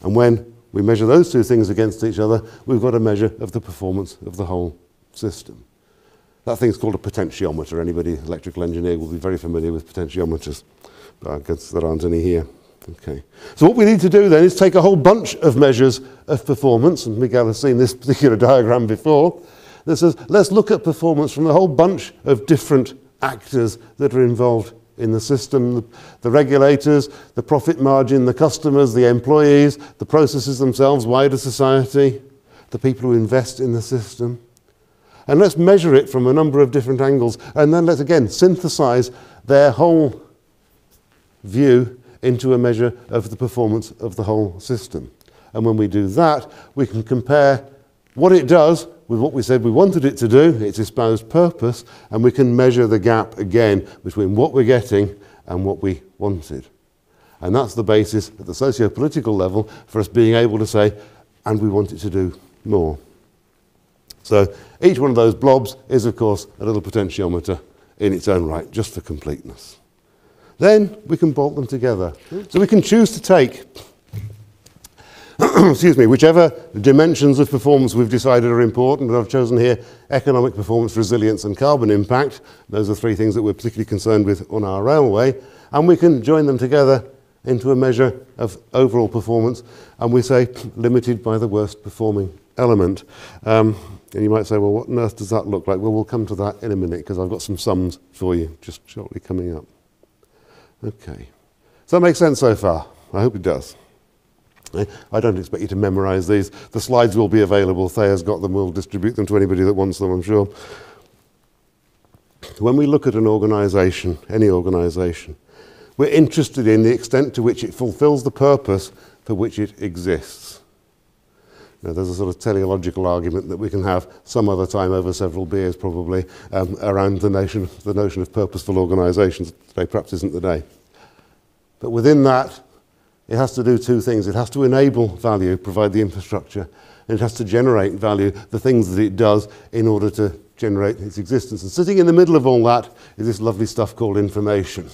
And when we measure those two things against each other, we've got a measure of the performance of the whole system. That thing's called a potentiometer. Anybody electrical engineer will be very familiar with potentiometers. But I guess there aren't any here. Okay. So what we need to do then is take a whole bunch of measures of performance, and Miguel has seen this particular diagram before, that says, let's look at performance from a whole bunch of different actors that are involved in the system, the, the, regulators, the profit margin, the customers, the employees, the processes themselves, wider society, the people who invest in the system. And let's measure it from a number of different angles. And then let's again synthesize their whole view into a measure of the performance of the whole system. And when we do that, we can compare what it does with what we said we wanted it to do, its espoused purpose, and we can measure the gap again between what we're getting and what we wanted. And that's the basis at the socio-political level for us being able to say, and we want it to do more. So each one of those blobs is, of course, a little potentiometer in its own right, just for completeness. Then we can bolt them together. So we can choose to take, excuse me, whichever dimensions of performance we've decided are important, and I've chosen here economic performance, resilience, and carbon impact. Those are three things that we're particularly concerned with on our railway. And we can join them together into a measure of overall performance, and we say limited by the worst performing element. Um, and you might say, well, what on earth does that look like? Well, we'll come to that in a minute because I've got some sums for you just shortly coming up. Okay. Does that make sense so far? I hope it does. Eh? I don't expect you to memorize these. The slides will be available. Thayer's got them. We'll distribute them to anybody that wants them, I'm sure. When we look at an organization, any organization, we're interested in the extent to which it fulfills the purpose for which it exists. There's a sort of teleological argument that we can have some other time over several beers, probably, um, around the notion, the notion of purposeful organisations. Today perhaps isn't the day. But within that, it has to do two things. It has to enable value, provide the infrastructure, and it has to generate value, the things that it does, in order to generate its existence. And sitting in the middle of all that is this lovely stuff called information.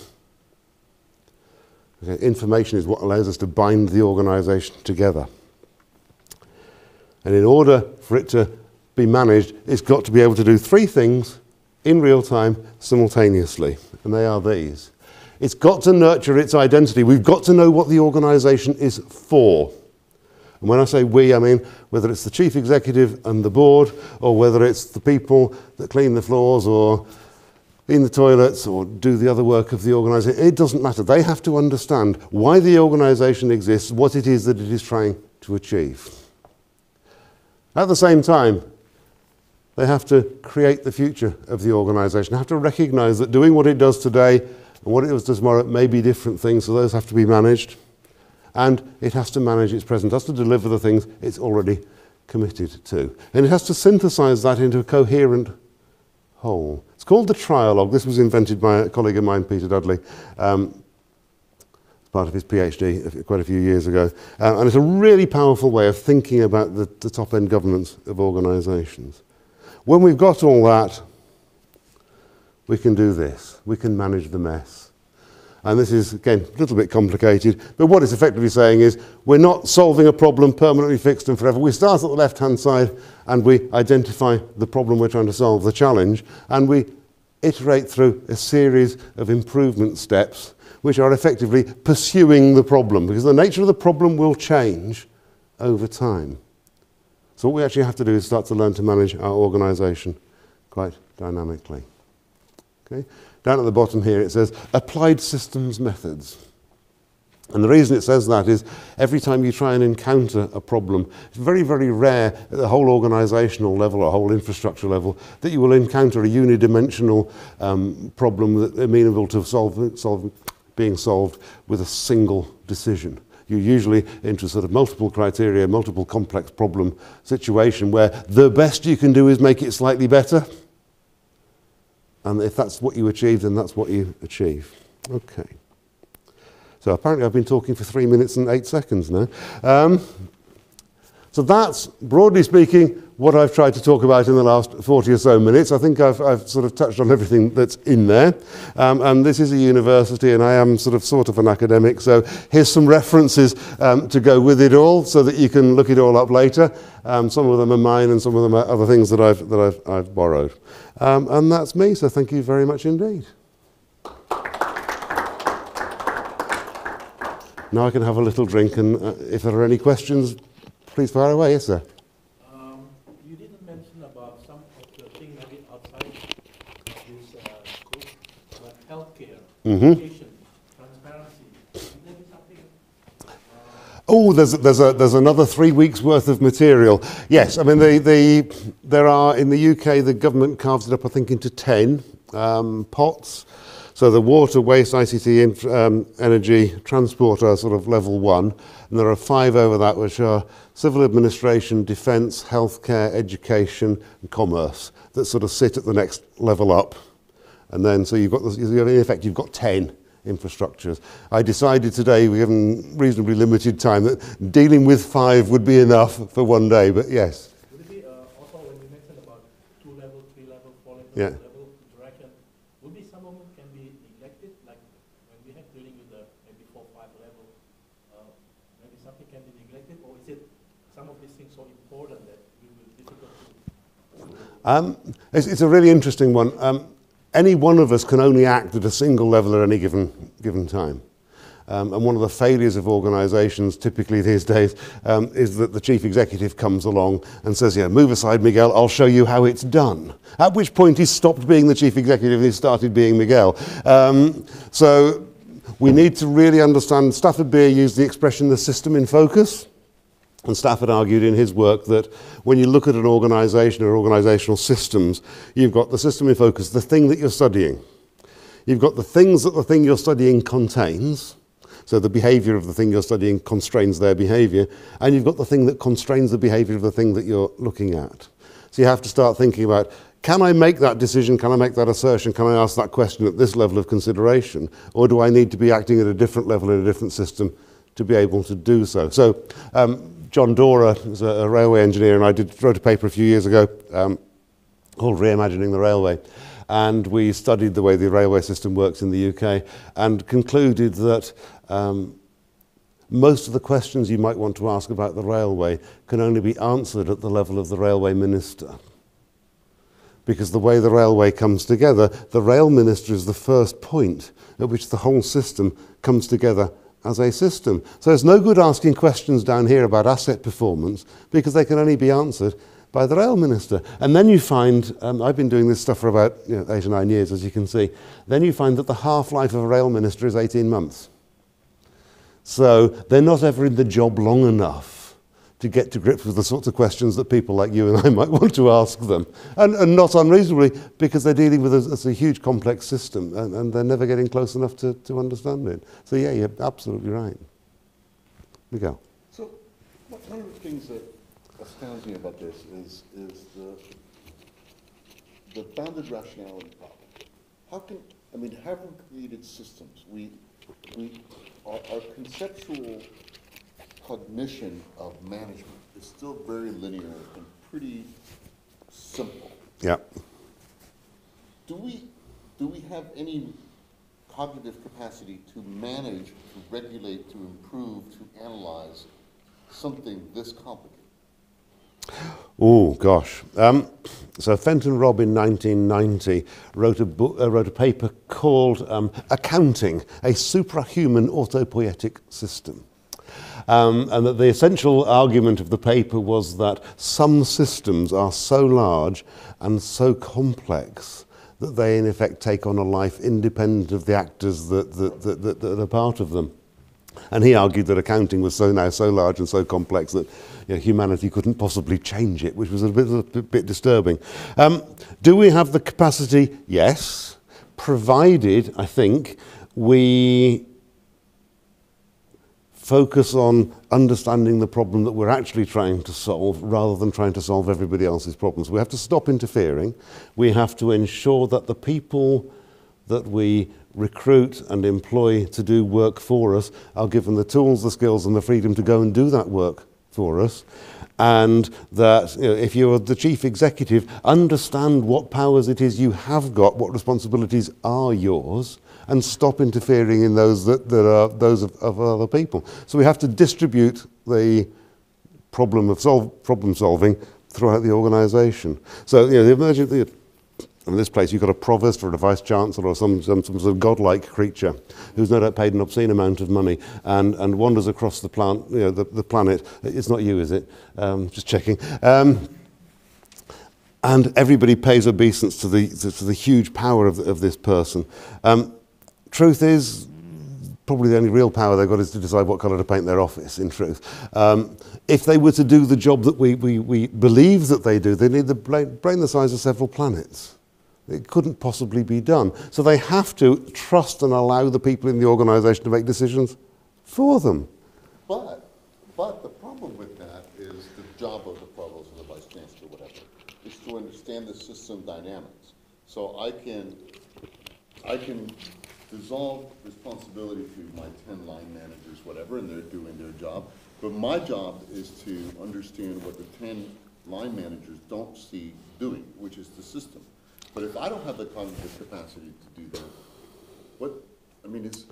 Okay, information is what allows us to bind the organisation together. And in order for it to be managed, it's got to be able to do three things in real time simultaneously. And they are these. It's got to nurture its identity. We've got to know what the organization is for. And when I say we, I mean whether it's the chief executive and the board, or whether it's the people that clean the floors or in the toilets or do the other work of the organization. It doesn't matter. They have to understand why the organization exists, what it is that it is trying to achieve. At the same time, they have to create the future of the organisation. They have to recognise that doing what it does today and what it does tomorrow may be different things, so those have to be managed. And it has to manage its present, it has to deliver the things it's already committed to. And it has to synthesise that into a coherent whole. It's called the trialogue. This was invented by a colleague of mine, Peter Dudley. Um, part of his PhD quite a few years ago. Um, and it's a really powerful way of thinking about the, the top-end governance of organisations. When we've got all that, we can do this. We can manage the mess. And this is, again, a little bit complicated, but what it's effectively saying is we're not solving a problem permanently fixed and forever. We start at the left-hand side and we identify the problem we're trying to solve, the challenge, and we iterate through a series of improvement steps which are effectively pursuing the problem because the nature of the problem will change over time. So what we actually have to do is start to learn to manage our organisation quite dynamically. Okay? Down at the bottom here it says applied systems methods. And the reason it says that is every time you try and encounter a problem, it's very, very rare at the whole organisational level or whole infrastructure level that you will encounter a unidimensional um, problem that amenable to solve, solve, being solved with a single decision. You're usually into sort of multiple criteria, multiple complex problem situation where the best you can do is make it slightly better. And if that's what you achieve, then that's what you achieve. Okay. So apparently I've been talking for three minutes and eight seconds now. Um, so that's, broadly speaking, what I've tried to talk about in the last 40 or so minutes. I think I've, I've sort of touched on everything that's in there. Um, and this is a university, and I am sort of sort of an academic. So here's some references um, to go with it all so that you can look it all up later. Um, some of them are mine, and some of them are other things that I've, that I've, I've borrowed. Um, and that's me, so thank you very much indeed. Now I can have a little drink, and uh, if there are any questions, please fire away. Yes, sir. Um, you didn't mention about some of the things maybe outside this uh, scope, but Mhm. something? Oh, there's, there's, a, there's another three weeks worth of material. Yes, I mean, the, the, there are, in the UK, the government carves it up, I think, into 10 um, pots. So the water, waste, ICT, um, energy, transport are sort of level one. And there are five over that, which are civil administration, defence, healthcare, education, and commerce, that sort of sit at the next level up. And then, so you've got, this, in effect, you've got 10 infrastructures. I decided today, we given reasonably limited time, that dealing with five would be enough for one day, but yes. Would it be uh, also when you mentioned about two level, three level, four level, Yeah. level interaction, would be some of them can be neglected, like when we have dealing with the maybe four, five level, uh, maybe something can be neglected, or is it some of these things so important that it will difficult to Um, it's, it's a really interesting one. Um, any one of us can only act at a single level at any given, given time. Um, and one of the failures of organisations typically these days um, is that the chief executive comes along and says, yeah, move aside, Miguel, I'll show you how it's done. At which point he stopped being the chief executive and he started being Miguel. Um, so we need to really understand, Stafford Beer used the expression the system in focus. And Stafford argued in his work that when you look at an organisation or organisational systems, you've got the system in focus, the thing that you're studying. You've got the things that the thing you're studying contains. So the behaviour of the thing you're studying constrains their behaviour. And you've got the thing that constrains the behaviour of the thing that you're looking at. So you have to start thinking about, can I make that decision? Can I make that assertion? Can I ask that question at this level of consideration? Or do I need to be acting at a different level in a different system to be able to do so? So um, John Dora is a, a railway engineer, and I did, wrote a paper a few years ago um, called Reimagining the Railway. And we studied the way the railway system works in the UK and concluded that um, most of the questions you might want to ask about the railway can only be answered at the level of the railway minister. Because the way the railway comes together, the rail minister is the first point at which the whole system comes together as a system. So it's no good asking questions down here about asset performance because they can only be answered by the rail minister. And then you find, um, I've been doing this stuff for about you know, eight or nine years, as you can see, then you find that the half-life of a rail minister is 18 months. So they're not ever in the job long enough to get to grips with the sorts of questions that people like you and I might want to ask them. And, and not unreasonably, because they're dealing with a, a huge complex system and, and they're never getting close enough to, to understand it. So yeah, you're absolutely right. Miguel. So, one of the things that astounds me about this is, is the, the bounded rationality problem. How can, I mean, having created systems, we, we, our, our conceptual cognition of management is still very linear and pretty simple. Yeah. Do we, do we have any cognitive capacity to manage, to regulate, to improve, to analyze something this complicated? Oh gosh. Um, so Fenton Robb in 1990 wrote a, book, uh, wrote a paper called um, Accounting, a suprahuman autopoietic system. Um, and that the essential argument of the paper was that some systems are so large and so complex that they in effect take on a life independent of the actors that, that, that, that, that are part of them. And he argued that accounting was so now so large and so complex that you know, humanity couldn't possibly change it, which was a bit, a bit disturbing. Um, do we have the capacity? Yes, provided, I think, we focus on understanding the problem that we're actually trying to solve rather than trying to solve everybody else's problems. We have to stop interfering. We have to ensure that the people that we recruit and employ to do work for us are given the tools, the skills and the freedom to go and do that work for us. And that you know, if you're the chief executive, understand what powers it is you have got, what responsibilities are yours, and stop interfering in those that, that are those of, of other people. So we have to distribute the problem of solve, problem solving throughout the organisation. So you know, the emergent, the, in this place, you've got a provost or a vice chancellor or some, some, some sort of godlike creature who's no doubt paid an obscene amount of money and, and wanders across the, plant, you know, the, the planet. It's not you, is it? Um, just checking. Um, and everybody pays obeisance to the, to, to the huge power of, of this person. Um, truth is, probably the only real power they've got is to decide what colour to paint their office, in truth. Um, if they were to do the job that we, we, we believe that they do, they need the brain, the size of several planets. It couldn't possibly be done. So they have to trust and allow the people in the organisation to make decisions for them. But, but the problem with that is the job of the provost or the vice chancellor, whatever, is to understand the system dynamics. So I can, I can dissolve responsibility to my ten line managers, whatever, and they're doing their job. But my job is to understand what the ten line managers don't see doing, which is the system. But if I don't have the cognitive capacity to do that, what, I mean, it's,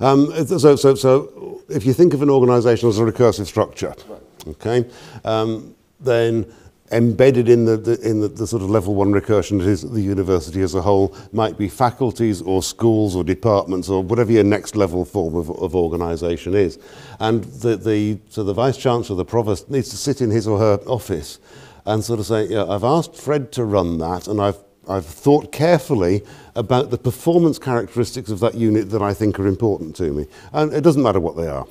Um, so, so, so if you think of an organisation as a recursive structure, Right. okay, um, then embedded in the, the in the, the sort of level one recursion that is the university as a whole might be faculties or schools or departments or whatever your next level form of, of organisation is, and the, the so the vice chancellor, the provost needs to sit in his or her office and sort of say, yeah, I've asked Fred to run that, and I've I've thought carefully about the performance characteristics of that unit that I think are important to me. And it doesn't matter what they are.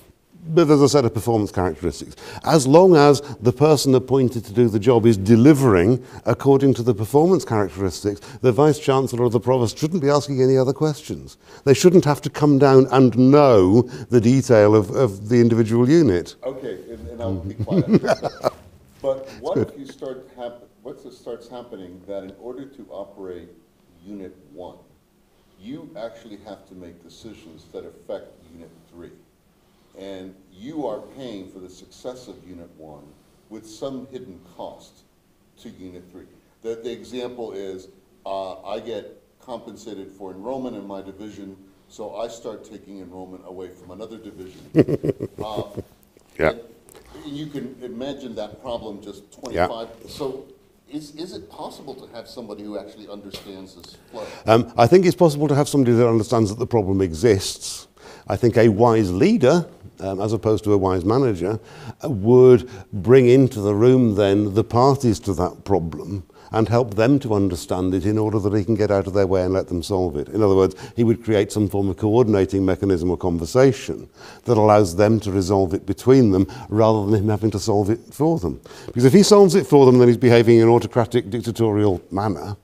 But there's a set of performance characteristics. As long as the person appointed to do the job is delivering according to the performance characteristics, the Vice Chancellor or the Provost shouldn't be asking any other questions. They shouldn't have to come down and know the detail of, of the individual unit. Okay, and, and I'll be quiet. But what if you start hap, what if starts happening that in order to operate unit one, you actually have to make decisions that affect unit three? And you are paying for the success of unit one with some hidden cost to unit three. The, the example is, uh, I get compensated for enrollment in my division, so I start taking enrollment away from another division. Uh, Yeah. and You can imagine that problem just twenty-five, so is, is it possible to have somebody who actually understands this flow? Um, I think it's possible to have somebody that understands that the problem exists. I think a wise leader, um, as opposed to a wise manager, uh, would bring into the room then the parties to that problem and help them to understand it in order that he can get out of their way and let them solve it. In other words, he would create some form of coordinating mechanism or conversation that allows them to resolve it between them rather than him having to solve it for them. Because if he solves it for them, then he's behaving in an autocratic, dictatorial manner.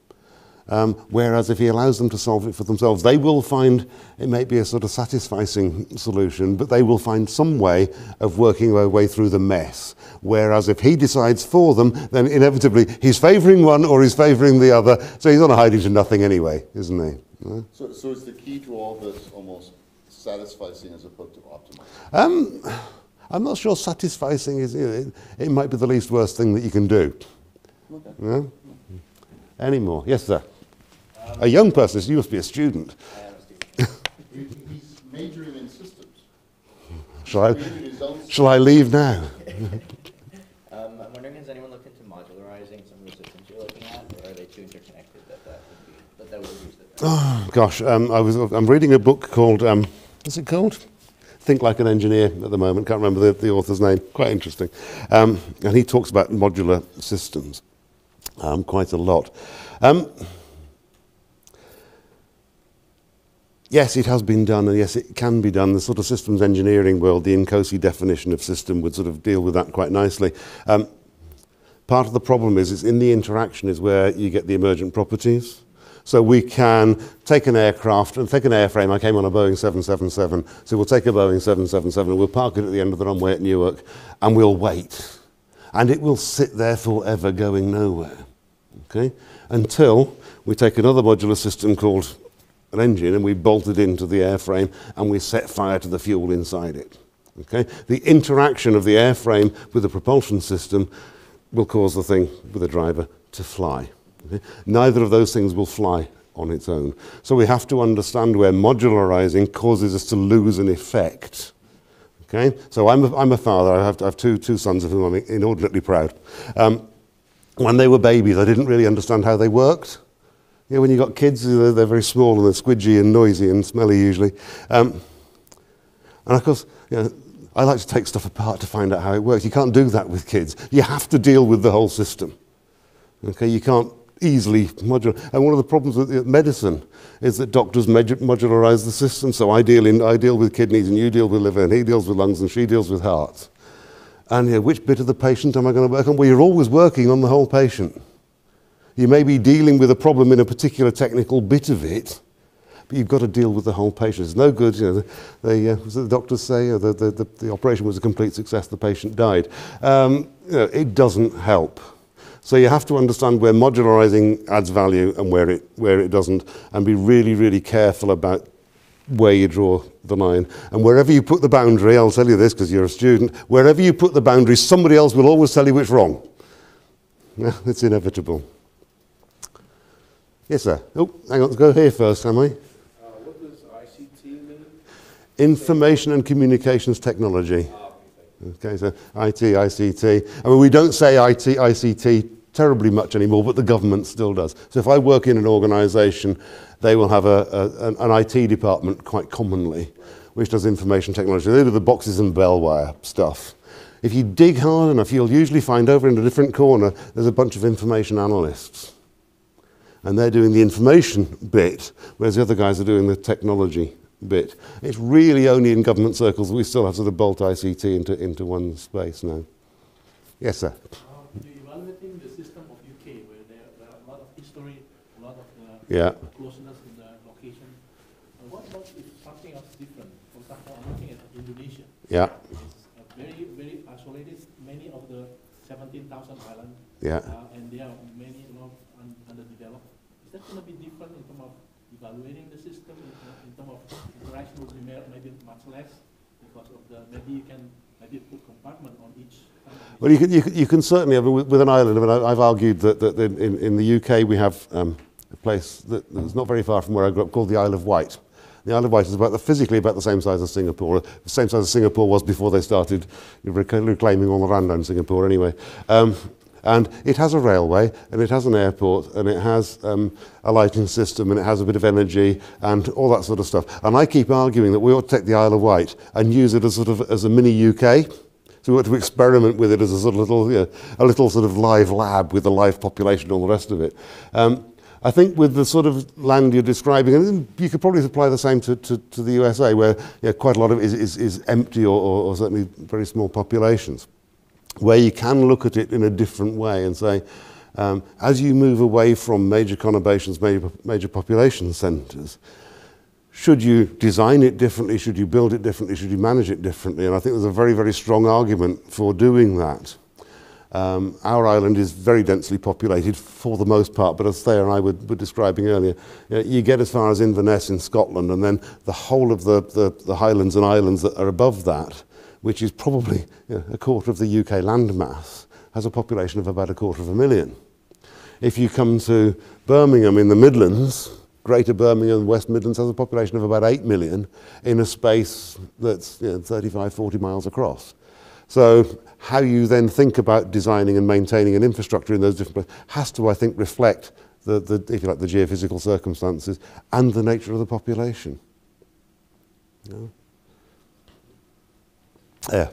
Um, whereas if he allows them to solve it for themselves, they will find it may be a sort of satisfying solution, but they will find some way of working their way through the mess. Whereas if he decides for them, then inevitably he's favouring one or he's favouring the other, so he's on a hiding to nothing anyway, isn't he? Yeah. So, so is the key to all this almost satisficing as opposed to optimizing? Um, I'm not sure satisficing is, it, it might be the least worst thing that you can do. Okay. Yeah? Any more? Yes, sir. A young person, so you must be a student. I am a student. majoring in systems. Shall I, Created his own shall I leave now? Um, I'm wondering, has anyone looked into modularizing some of the systems you're looking at, or are they too interconnected that that would be, that that would reduce the? Oh, gosh, um, I was, I'm reading a book called, um, what's it called? Think Like an Engineer at the moment. Can't remember the, the author's name. Quite interesting. Um, and he talks about modular systems um, quite a lot. Um, yes, it has been done, and yes, it can be done. The sort of systems engineering world, the NCOSI definition of system would sort of deal with that quite nicely. Um, part of the problem is, is in the interaction is where you get the emergent properties. So we can take an aircraft and take an airframe. I came on a Boeing 777, so we'll take a Boeing 777 and we'll park it at the end of the runway at Newark and we'll wait. And it will sit there forever going nowhere, okay? Until we take another modular system called an engine and we bolt it into the airframe and we set fire to the fuel inside it. Okay? The interaction of the airframe with the propulsion system will cause the thing with the driver to fly. Okay? Neither of those things will fly on its own. So we have to understand where modularizing causes us to lose an effect. Okay? So I'm a, I'm a father. I have, I have two, two sons of whom I'm inordinately proud. Um, when they were babies, I didn't really understand how they worked. Know, when you've got kids, they're, they're very small and they're squidgy and noisy and smelly usually. Um, and of course, you know, I like to take stuff apart to find out how it works. You can't do that with kids. You have to deal with the whole system. Okay, you can't easily modular. And one of the problems with medicine is that doctors modularize the system. So I deal, in, I deal with kidneys and you deal with liver and he deals with lungs and she deals with heart. And you know, which bit of the patient am I going to work on? Well, you're always working on the whole patient. You may be dealing with a problem in a particular technical bit of it, but you've got to deal with the whole patient. It's no good, you know, uh, the doctors say the, the, the, the operation was a complete success, the patient died. Um, you know, it doesn't help. So you have to understand where modularizing adds value and where it, where it doesn't, and be really, really careful about where you draw the line. And wherever you put the boundary, I'll tell you this because you're a student, wherever you put the boundary, somebody else will always tell you it's wrong. It's inevitable. Yes, sir. Oh, hang on, let's go here first, can we? Uh, what does ICT mean? Information and Communications Technology. Okay. Okay, so IT, ICT. I mean, we don't say IT, ICT terribly much anymore, but the government still does. So if I work in an organisation, they will have a, a, an, an IT department quite commonly, which does information technology. They do the boxes and bell wire stuff. If you dig hard enough, you'll usually find over in a different corner, there's a bunch of information analysts. And they're doing the information bit, whereas the other guys are doing the technology bit. It's really only in government circles we still have sort of bolt ICT into, into one space now. Yes, sir. You're evaluating the system of UK, where there, there are a lot of history, a lot of uh, Yeah. closeness in the location. Uh, what about if something else different? For example, I'm looking at Indonesia. Yeah. It's very, very isolated. Many of the 17,000 islands, Yeah. uh, maybe you can maybe put compartment on each. Well, you can, you can, you can certainly, have, with an island, I mean, I, I've argued that, that in, in the UK we have um, a place that that's not very far from where I grew up called the Isle of Wight. The Isle of Wight is about the, physically about the same size as Singapore, the same size as Singapore was before they started reclaiming all the land around Singapore anyway. Um, And it has a railway, and it has an airport, and it has um, a lighting system, and it has a bit of energy, and all that sort of stuff. And I keep arguing that we ought to take the Isle of Wight and use it as sort of as a mini UK. So we ought to experiment with it as a sort of little, you know, a little sort of live lab with a live population, and all the rest of it. Um, I think with the sort of land you're describing, and you could probably apply the same to, to, to the USA, where you know, quite a lot of it is, is, is empty or, or, or certainly very small populations. Where you can look at it in a different way and say, um, as you move away from major conurbations, major, major population centres, should you design it differently? Should you build it differently? Should you manage it differently? And I think there's a very, very strong argument for doing that. Um, our island is very densely populated for the most part, but as Thayer and I were, were describing earlier, you, know, you get as far as Inverness in Scotland, and then the whole of the, the, the highlands and islands that are above that, which is probably you know, a quarter of the UK landmass, has a population of about a quarter of a million. If you come to Birmingham in the Midlands, Greater Birmingham, West Midlands has a population of about 8 million in a space that's you know, 35, 40 miles across. So how you then think about designing and maintaining an infrastructure in those different places has to, I think, reflect the, the, if you like, the geophysical circumstances and the nature of the population. Yeah.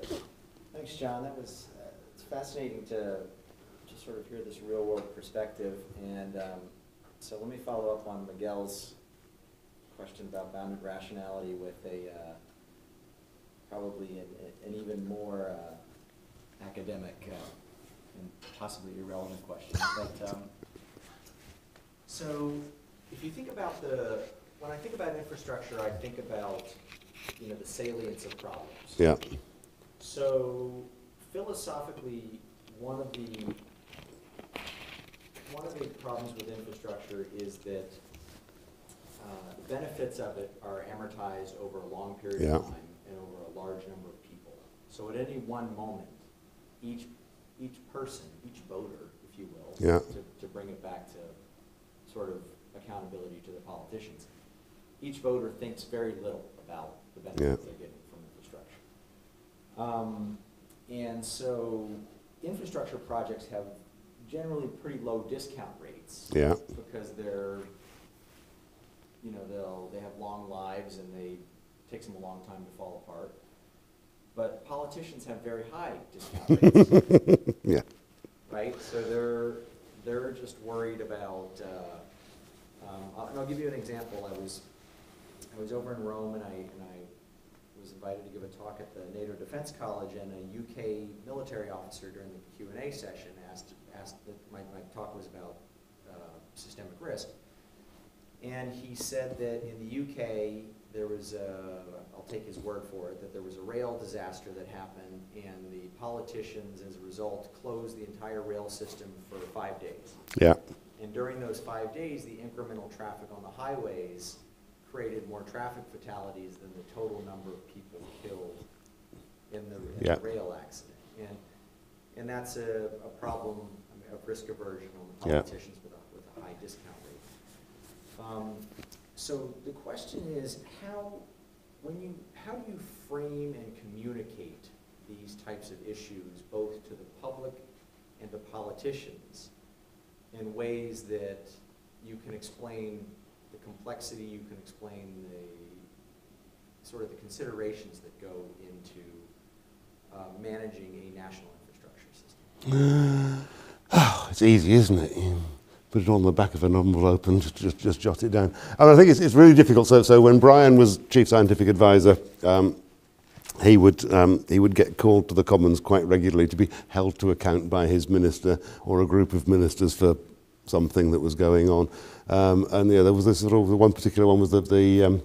Thanks, John. That was, uh, it's fascinating to, just sort of hear this real-world perspective. And um, so let me follow up on Miguel's question about bounded rationality with a, uh, probably an, an even more uh, academic uh, and possibly irrelevant question. But, um, so if you think about the, when I think about infrastructure, I think about, you know, the salience of problems. Yeah. So philosophically, one of the, one of the problems with infrastructure is that uh, the benefits of it are amortized over a long period Yeah. of time and over a large number of people. So at any one moment, each, each person, each voter, if you will, Yeah. to, to bring it back to sort of accountability to the politicians, each voter thinks very little about the benefits Yeah. they're getting. Um, and so infrastructure projects have generally pretty low discount rates. Yeah. Because they're, you know, they'll, they have long lives and they, takes them a long time to fall apart. But politicians have very high discount rates, Yeah. right? So they're, they're just worried about, uh, um, I'll- and I'll give you an example. I was, I was over in Rome and I, and I was invited to give a talk at the NATO Defense College and a UK military officer during the Q and A session asked, asked, that my, my talk was about, uh, systemic risk. And he said that in the UK, there was a, I'll take his word for it, that there was a rail disaster that happened and the politicians, as a result, closed the entire rail system for five days. Yeah. And during those five days, the incremental traffic on the highways created more traffic fatalities than the total number of people killed in the, in Yeah. the rail accident. And, and that's a, a problem I mean, of risk aversion on the Yeah. politicians with a, with a high discount rate. Um, so the question is, how, when you, how do you frame and communicate these types of issues, both to the public and to politicians, in ways that you can explain the complexity, you can explain the, sort of the considerations that go into uh, managing a national infrastructure system? Oh, it's easy, isn't it? You put it on the back of an envelope and just, just, just jot it down. And I think it's, it's really difficult. So, so when Brian was chief scientific advisor, um, he would, um, he would get called to the Commons quite regularly to be held to account by his minister or a group of ministers for something that was going on. Um, and yeah, there was this sort of one particular one was the the, um,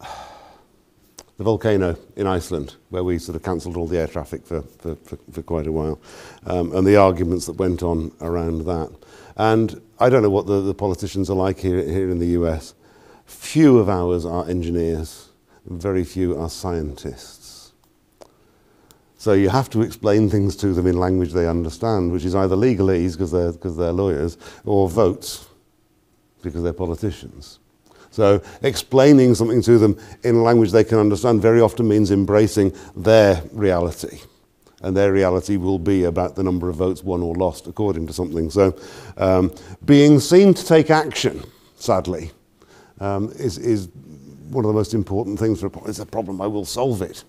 the volcano in Iceland, where we sort of cancelled all the air traffic for, for, for, for quite a while, um, and the arguments that went on around that. And I don't know what the, the politicians are like here, here in the US. Few of ours are engineers, very few are scientists. So you have to explain things to them in language they understand, which is either legalese because they're, because they're lawyers, or votes because they're politicians. So explaining something to them in language they can understand very often means embracing their reality. And their reality will be about the number of votes won or lost according to something. So um, being seen to take action, sadly, um, is, is one of the most important things for a problem. It's a problem, I will solve it.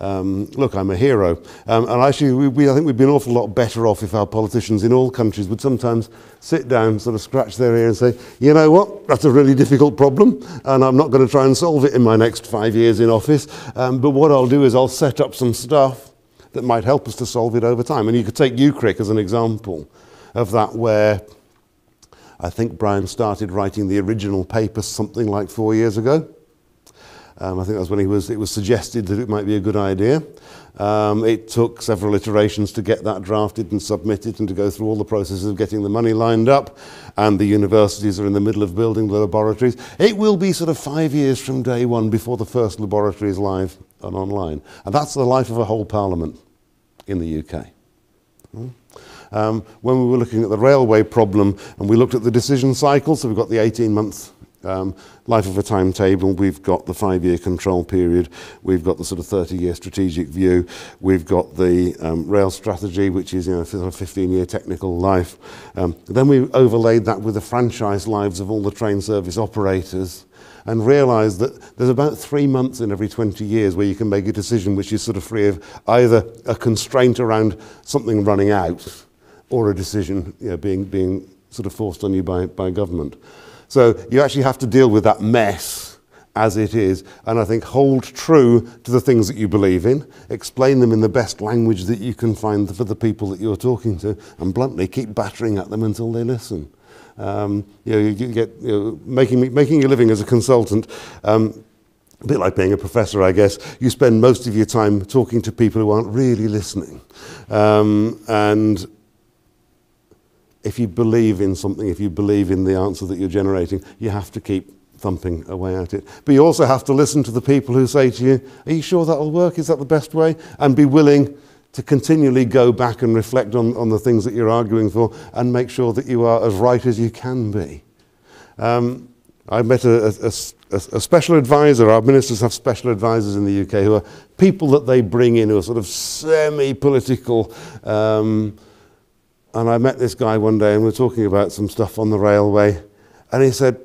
um, look, I'm a hero. Um, and actually, we, we, I think we'd be an awful lot better off if our politicians in all countries would sometimes sit down, sort of scratch their ear and say, you know what, that's a really difficult problem, and I'm not going to try and solve it in my next five years in office. Um, but what I'll do is I'll set up some stuff that might help us to solve it over time. And you could take UCRIC as an example of that, where I think Brian started writing the original paper something like four years ago. Um, I think that's when he was, it was suggested that it might be a good idea. Um, it took several iterations to get that drafted and submitted and to go through all the processes of getting the money lined up. And the universities are in the middle of building the laboratories. It will be sort of five years from day one before the first laboratory is live and online. And that's the life of a whole parliament in the UK. Hmm? Um, when we were looking at the railway problem and we looked at the decision cycle, so we've got the 18 months um, life of a timetable, we've got the five-year control period, we've got the sort of 30-year strategic view, we've got the um, rail strategy, which is you know, sort of 15-year technical life. Um, then we overlaid that with the franchise lives of all the train service operators and realised that there's about three months in every 20 years where you can make a decision which is sort of free of either a constraint around something running out or a decision you know, being, being sort of forced on you by, by government. So you actually have to deal with that mess as it is. And I think hold true to the things that you believe in, explain them in the best language that you can find for the people that you're talking to, and bluntly keep battering at them until they listen. Um, you know, you get you know, making making a living as a consultant. Um, a bit like being a professor, I guess, you spend most of your time talking to people who aren't really listening. Um, and if you believe in something, if you believe in the answer that you're generating, you have to keep thumping away at it. But you also have to listen to the people who say to you, Are you sure that'll work? Is that the best way? And be willing to continually go back and reflect on, on the things that you're arguing for and make sure that you are as right as you can be. Um, I met a, a, a, a special advisor. Our ministers have special advisors in the UK who are people that they bring in who are sort of semi political. Um, and I met this guy one day and we were talking about some stuff on the railway. And he said,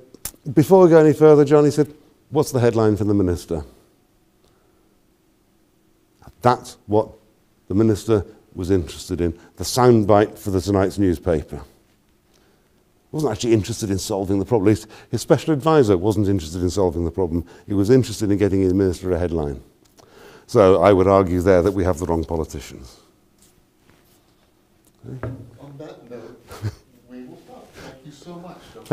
Before we go any further, John, he said, What's the headline for the minister? That's what the minister was interested in, the soundbite for the tonight's newspaper. He wasn't actually interested in solving the problem. His, special advisor wasn't interested in solving the problem. He was interested in getting his minister a headline. So I would argue there that we have the wrong politicians. On that note, we will stop. Thank you so much. Dr.